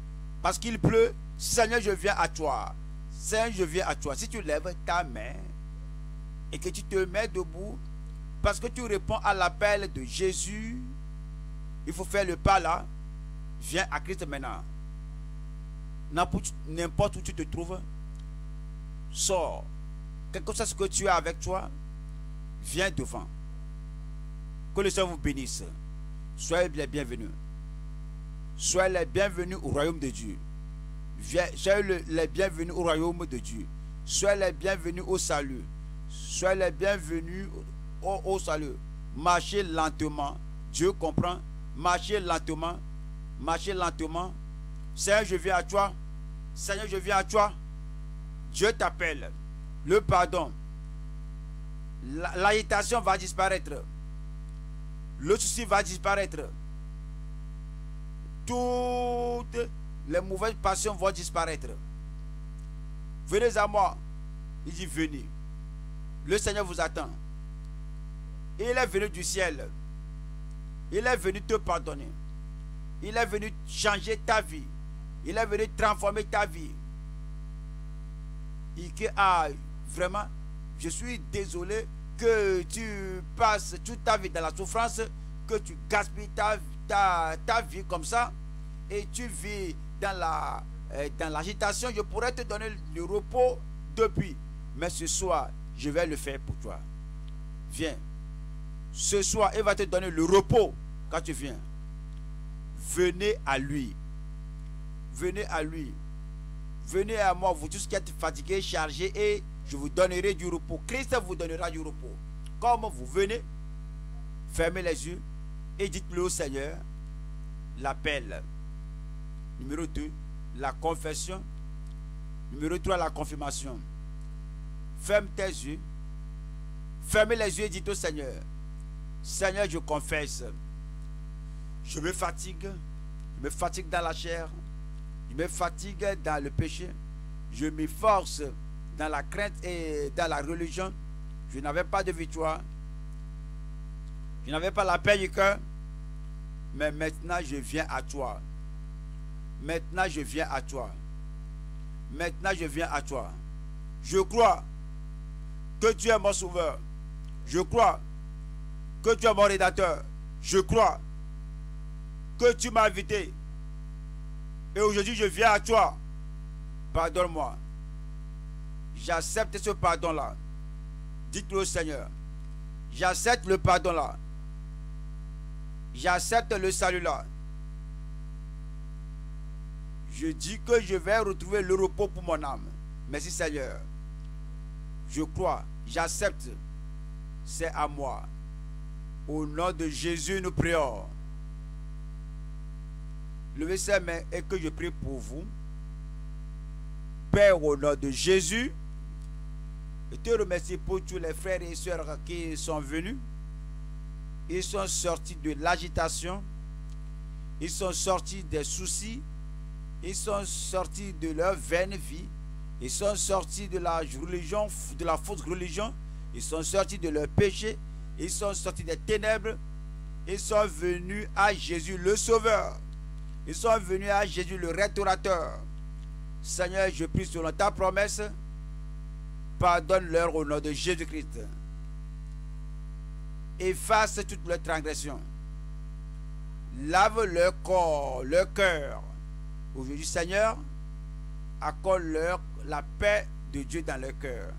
parce qu'il pleut, Seigneur, je viens à toi. Seigneur, je viens à toi. Si tu lèves ta main et que tu te mets debout, parce que tu réponds à l'appel de Jésus, il faut faire le pas là. Viens à Christ maintenant. N'importe où tu te trouves, sors. Quelque chose que tu as avec toi, viens devant. Que le Seigneur vous bénisse. Soyez les bienvenus. Soyez les bienvenus au royaume de Dieu. Soyez les bienvenus au royaume de Dieu. Soyez les bienvenus au salut. Soyez les bienvenus au, au salut. Marchez lentement. Dieu comprend. Marchez lentement. Marchez lentement. Seigneur, je viens à toi. Seigneur, je viens à toi. Dieu t'appelle. Le pardon l'agitation va disparaître. Le souci va disparaître. Toutes les mauvaises passions vont disparaître. Venez à moi. Il dit, venez. Le Seigneur vous attend. Il est venu du ciel. Il est venu te pardonner. Il est venu changer ta vie. Il est venu transformer ta vie. Il a vraiment je suis désolé que tu passes toute ta vie dans la souffrance, que tu gaspilles ta, ta, vie comme ça, et tu vis dans la euh, dans l'agitation. Je pourrais te donner le repos depuis, mais ce soir, je vais le faire pour toi. Viens. Ce soir, il va te donner le repos quand tu viens. Venez à lui. Venez à lui. Venez à moi, vous tous qui êtes fatigués, chargés et je vous donnerai du repos. Christ vous donnera du repos. Comme vous venez, fermez les yeux et dites-le au Seigneur l'appel. Numéro 2, la confession. Numéro 3, la confirmation. Ferme tes yeux. Fermez les yeux et dites au Seigneur, Seigneur, je confesse. Je me fatigue. Je me fatigue dans la chair. Je me fatigue dans le péché. Je m'efforce dans la crainte et dans la religion, je n'avais pas de victoire. Je n'avais pas la paix du cœur. Mais maintenant, je viens à toi. Maintenant, je viens à toi. Maintenant, je viens à toi. Je crois que tu es mon sauveur. Je crois que tu es mon rédacteur. Je crois que tu m'as invité. Et aujourd'hui, je viens à toi. Pardonne-moi. J'accepte ce pardon-là. Dites-le au Seigneur. J'accepte le pardon-là. J'accepte le salut-là. Je dis que je vais retrouver le repos pour mon âme. Merci Seigneur. Je crois, j'accepte. C'est à moi. Au nom de Jésus, nous prions. Levez ses mains et que je prie pour vous. Père, au nom de Jésus, je te remercie pour tous les frères et sœurs qui sont venus. Ils sont sortis de l'agitation. Ils sont sortis des soucis. Ils sont sortis de leur vaine vie. Ils sont sortis de la religion, de la fausse religion. Ils sont sortis de leur péché. Ils sont sortis des ténèbres. Ils sont venus à Jésus le Sauveur. Ils sont venus à Jésus le Restaurateur. Seigneur, je prie selon ta promesse. Pardonne-leur au nom de Jésus-Christ. Efface toutes leurs transgressions. Lave leur corps, leur cœur. Aujourd'hui, Seigneur, accorde-leur la paix de Dieu dans leur cœur.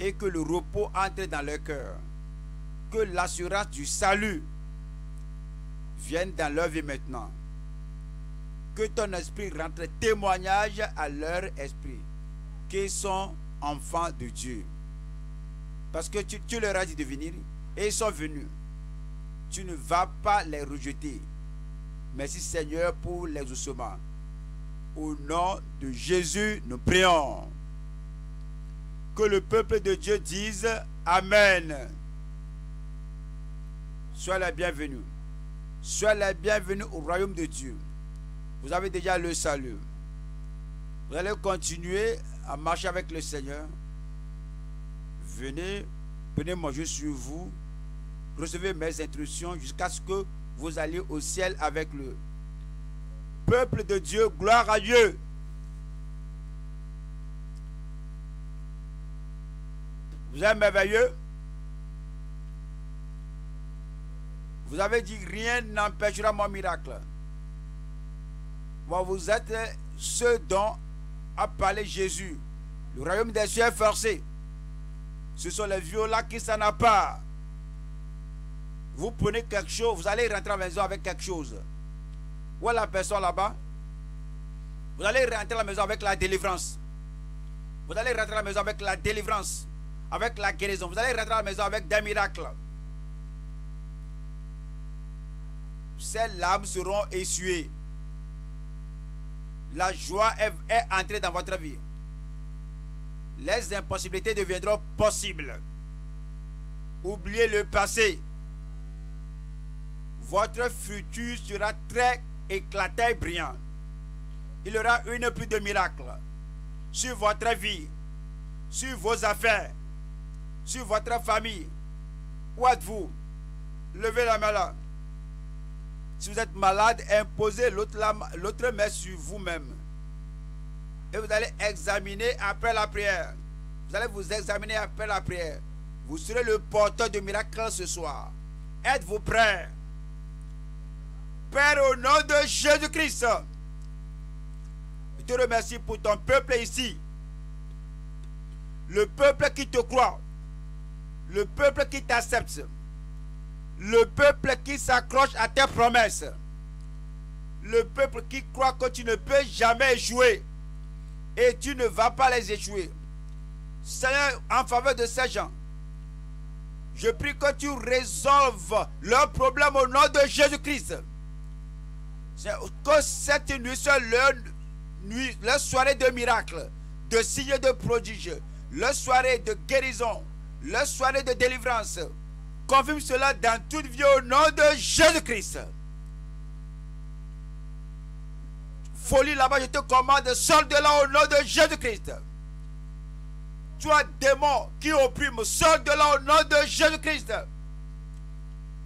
Et que le repos entre dans leur cœur. Que l'assurance du salut vienne dans leur vie maintenant. Que ton esprit rentre témoignage à leur esprit qu'ils sont enfants de Dieu. Parce que tu, leur as dit de venir et ils sont venus. Tu ne vas pas les rejeter. Merci Seigneur pour l'exaucement. Au nom de Jésus, nous prions. Que le peuple de Dieu dise Amen. Sois la bienvenue. Sois la bienvenue au royaume de Dieu. Vous avez déjà le salut. Vous allez continuer à marcher avec le Seigneur. Venez, prenez manger sur vous. Recevez mes instructions jusqu'à ce que vous alliez au ciel avec le peuple de Dieu. Gloire à Dieu. Vous êtes merveilleux. Vous avez dit rien n'empêchera mon miracle. vous êtes ceux dont a parlé Jésus. Le royaume des cieux est forcé. Ce sont les violents qui s'en pas. Vous prenez quelque chose, vous allez rentrer à la maison avec quelque chose. Où est la personne là-bas? Vous allez rentrer à la maison avec la délivrance. Vous allez rentrer à la maison avec la délivrance, avec la guérison. Vous allez rentrer à la maison avec des miracles. Ces larmes seront essuées. La joie est, entrée dans votre vie. Les impossibilités deviendront possibles. Oubliez le passé. Votre futur sera très éclaté et brillant. Il y aura une pluie de miracles sur votre vie, sur vos affaires, sur votre famille. Où êtes-vous? Levez la main là. Si vous êtes malade, imposez l'autre main sur vous-même. Et vous allez examiner après la prière. Vous allez vous examiner après la prière. Vous serez le porteur de miracles ce soir. Êtes-vous prêts Père, au nom de Jésus-Christ, je te remercie pour ton peuple ici. Le peuple qui te croit. Le peuple qui t'accepte. Le peuple qui s'accroche à tes promesses. Le peuple qui croit que tu ne peux jamais échouer. Et tu ne vas pas les échouer. Seigneur, en faveur de ces gens, je prie que tu résolves leurs problèmes au nom de Jésus-Christ. Que cette nuit soit leur, nuit, leur soirée de miracles, de signes de prodiges, leur soirée de guérison, leur soirée de délivrance. Confirme cela dans toute vie au nom de Jésus-Christ. Folie là-bas, je te commande, sors de là au nom de Jésus-Christ. Toi, démon qui opprime, sors de là au nom de Jésus-Christ.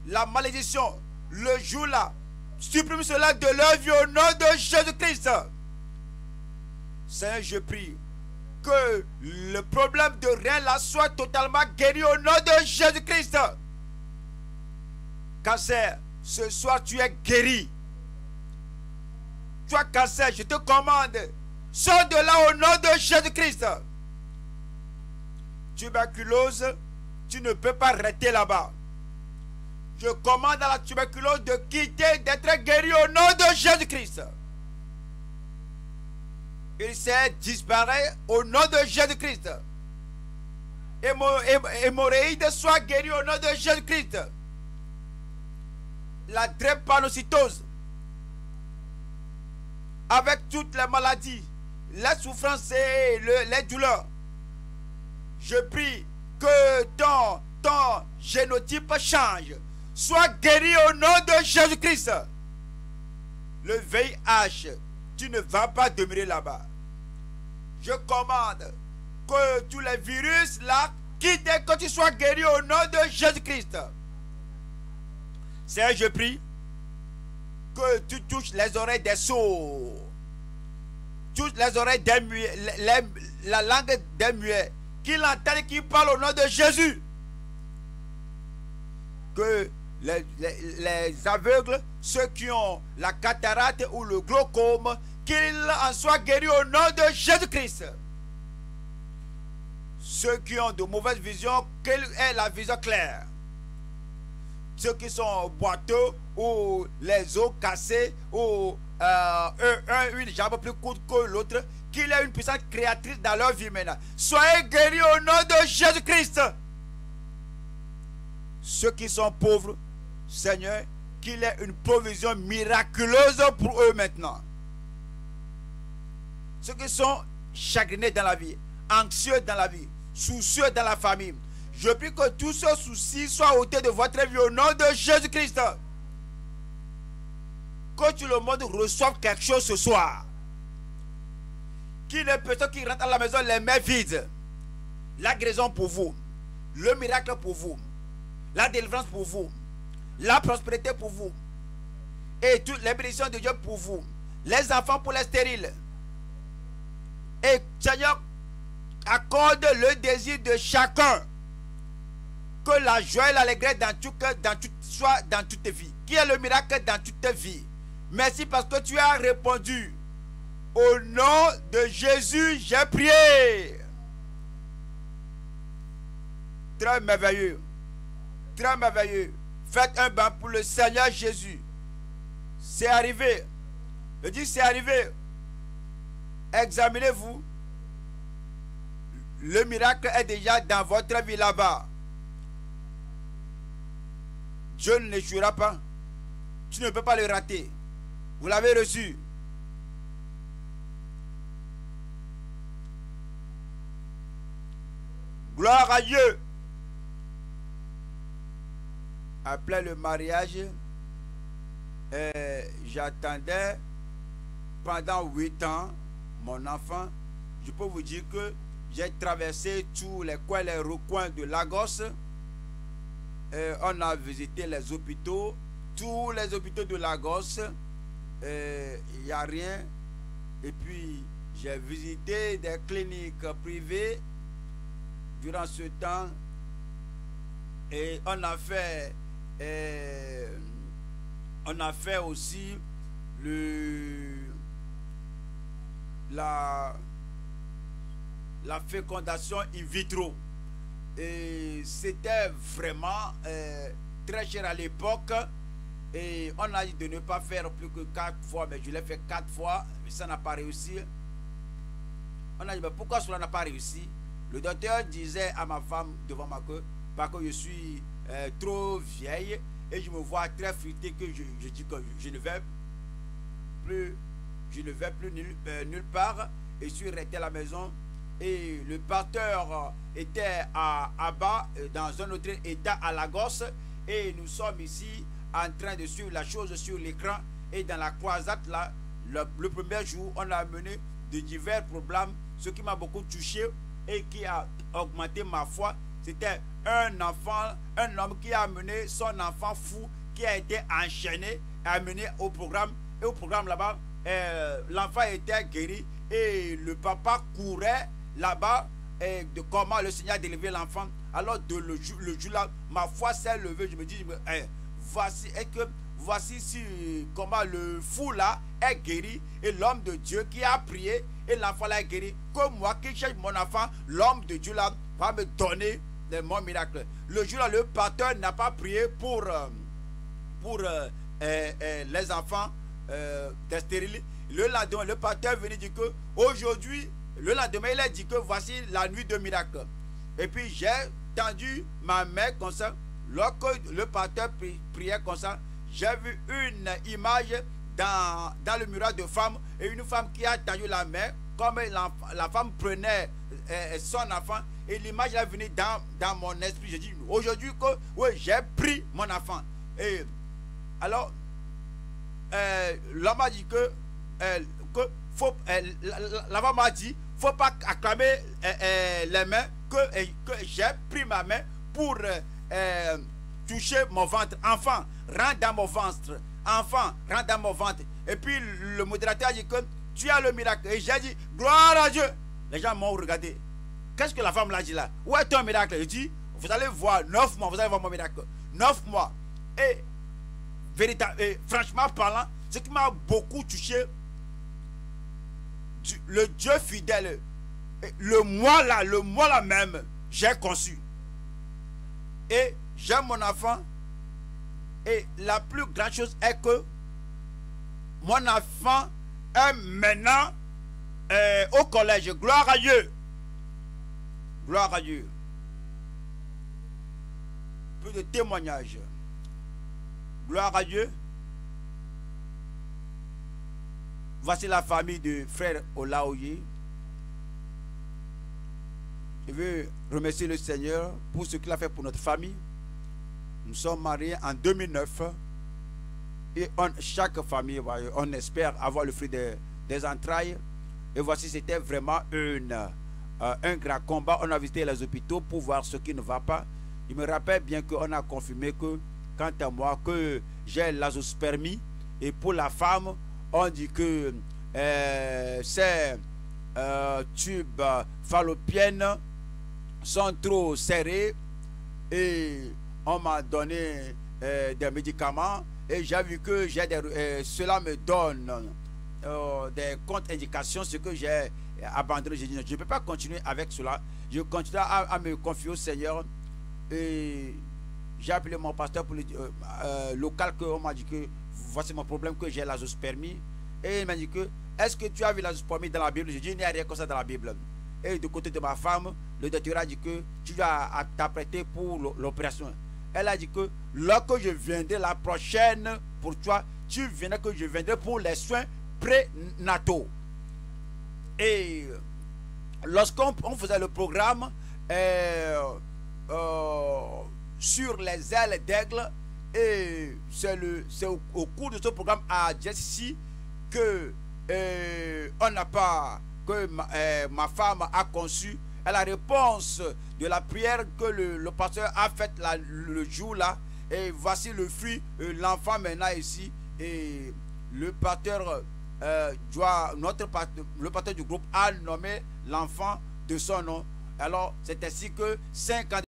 La malédiction, le jour là, supprime cela de leur vie au nom de Jésus-Christ. Seigneur, je prie que le problème de rien là soit totalement guéri au nom de Jésus-Christ. Cancer, ce soir tu es guéri. Toi, cancer, je te commande, sors de là au nom de Jésus-Christ. Tuberculose, tu ne peux pas rester là-bas. Je commande à la tuberculose de quitter, d'être guéri au nom de Jésus-Christ. Il s'est disparaît au nom de Jésus-Christ. Hémorroïde soit guéri au nom de Jésus-Christ. La drépanocytose, avec toutes les maladies, les souffrances et les douleurs, je prie que ton, génotype change. Sois guéri au nom de Jésus-Christ. Le VIH, tu ne vas pas demeurer là-bas. Je commande que tous les virus là quittent que tu sois guéri au nom de Jésus-Christ. Seigneur, je prie que tu touches les oreilles des sourds. Touche les oreilles des muets, la langue des muets. Qu'il entende qui parle au nom de Jésus. Que les, aveugles, ceux qui ont la cataracte ou le glaucome, qu'ils en soient guéris au nom de Jésus-Christ. Ceux qui ont de mauvaises visions, quelle est la vision claire? Ceux qui sont boiteux ou les os cassés ou euh, une jambe plus courte que l'autre, qu'il ait une puissance créatrice dans leur vie maintenant. Soyez guéris au nom de Jésus-Christ. Ceux qui sont pauvres, Seigneur, qu'il ait une provision miraculeuse pour eux maintenant. Ceux qui sont chagrinés dans la vie, anxieux dans la vie, soucieux dans la famille, je prie que tous ces soucis soient ôtés de votre vie au nom de Jésus-Christ. Que tout le monde reçoive quelque chose ce soir. Qu'il ne personne qui rentre à la maison les mains vides. La guérison pour vous. Le miracle pour vous. La délivrance pour vous la prospérité pour vous. Et toutes les bénédictions de Dieu pour vous. Les enfants pour les stériles. Et Seigneur, accorde le désir de chacun. Que la joie et l'allégresse dans dans tout, soit dans toute vie. Qui est le miracle dans toute vie? Merci parce que tu as répondu. Au nom de Jésus, j'ai prié. Très merveilleux. Très merveilleux. Faites un bain pour le Seigneur Jésus. C'est arrivé. Je dis c'est arrivé. Examinez-vous. Le miracle est déjà dans votre vie là-bas. Dieu ne l'échouera pas. Tu ne peux pas le rater. Vous l'avez reçu. Gloire à Dieu après le mariage, euh, j'attendais pendant huit ans mon enfant. Je peux vous dire que j'ai traversé tous les coins, les recoins de Lagos. Euh, on a visité les hôpitaux, tous les hôpitaux de Lagos. Euh, il n'y a rien. Et puis, j'ai visité des cliniques privées durant ce temps. Et on a fait on a fait aussi le, la, la fécondation in vitro. Et c'était vraiment euh, très cher à l'époque. Et on a dit de ne pas faire plus que quatre fois, mais je l'ai fait quatre fois, mais ça n'a pas réussi. On a dit, mais pourquoi cela n'a pas réussi? Le docteur disait à ma femme devant ma queue, parce que je suis euh, trop vieille et je me vois très frustré que je, dis que je ne vais plus, je ne vais plus nulle, euh, nulle part et je suis resté à la maison et le pasteur était à, bas euh, dans un autre état à Lagos. Et nous sommes ici en train de suivre la chose sur l'écran. Et dans la croisade là le, le, premier jour on a amené de divers problèmes. Ce qui m'a beaucoup touché et qui a augmenté ma foi c'était un enfant, un homme qui a amené son enfant fou, qui a été enchaîné amené au programme. Et au programme là-bas, euh, l'enfant était guéri et le papa courait là-bas de comment le Seigneur a délivré l'enfant. Alors de le, le jour là, ma foi s'est levée. Je me dis, eh, voici, et que voici si, comment le fou là est guéri et l'homme de Dieu qui a prié et l'enfant là est guéri. Comme moi qui cherche mon enfant, l'homme de Dieu là va me donner mon miracle. Le jour là, le pasteur n'a pas prié pour, euh, euh, euh, les enfants des stériles. Le lendemain, le pasteur venait dire que aujourd'hui, le lendemain, il a dit que voici la nuit de miracle. Et puis j'ai tendu ma main comme ça. Lorsque le pasteur priait comme ça, j'ai vu une image dans, dans le miroir de femme et une femme qui a tendu la main comme la, femme prenait son enfant et l'image est venue dans, dans mon esprit. J'ai dit, aujourd'hui, oui, j'ai pris mon enfant. Et alors, euh, l'homme a dit que, euh, que faut, euh, la, femme a dit, faut pas acclamer les mains, que, que j'ai pris ma main pour toucher mon ventre. Enfant, rentre dans mon ventre. Enfant, rentre dans mon ventre. Et puis le modérateur a dit que tu as le miracle. Et j'ai dit, gloire à Dieu. Les gens m'ont regardé. Qu'est-ce que la femme l'a dit là? Où est ton miracle? Il dit, vous allez voir, neuf mois, vous allez voir mon miracle. Neuf mois. Et, véritable, et franchement parlant, ce qui m'a beaucoup touché, le Dieu fidèle, le mois là, le mois là même, j'ai conçu. Et j'aime mon enfant. Et la plus grande chose est que mon enfant est maintenant euh, au collège. Gloire à Dieu. Gloire à Dieu. Plus de témoignages. Gloire à Dieu. Voici la famille de frère Olaoye. Je veux remercier le Seigneur pour ce qu'il a fait pour notre famille. Nous sommes mariés en 2009 et chaque famille, on espère avoir le fruit des, entrailles. Et voici, c'était vraiment euh, un grand combat. On a visité les hôpitaux pour voir ce qui ne va pas. Je me rappelle bien qu'on a confirmé que, quant à moi, que j'ai l'azospermie. Et pour la femme, on dit que euh, ces euh, tubes fallopiennes sont trop serrés. Et on m'a donné des médicaments. Et j'ai vu que cela me donne des contre-indications, ce que j'ai abandonné. J'ai je ne peux pas continuer avec cela. Je continue à, me confier au Seigneur. Et j'ai appelé mon pasteur pour euh, euh, local que on m'a dit que voici mon problème que j'ai l'azospermie. Et il m'a dit que est-ce que tu as vu l'azospermie dans la Bible? J'ai dit il n'y a rien comme ça dans la Bible. Et du côté de ma femme, le docteur a dit que tu vas t'apprêter pour l'opération. Elle a dit que lorsque je viendrai la prochaine pour toi, tu viendras que je viendrai pour les soins prénataux. Et lorsqu'on faisait le programme euh, euh, sur les ailes d'aigle, et c'est au, au, cours de ce programme à Jessie que euh, on n'a pas que ma, femme a conçu la réponse de la prière que le, pasteur a faite le jour là. Et voici le fruit, l'enfant maintenant ici. Et le pasteur euh, notre le patron du groupe a nommé l'enfant de son nom. Alors, c'est ainsi que cinq ans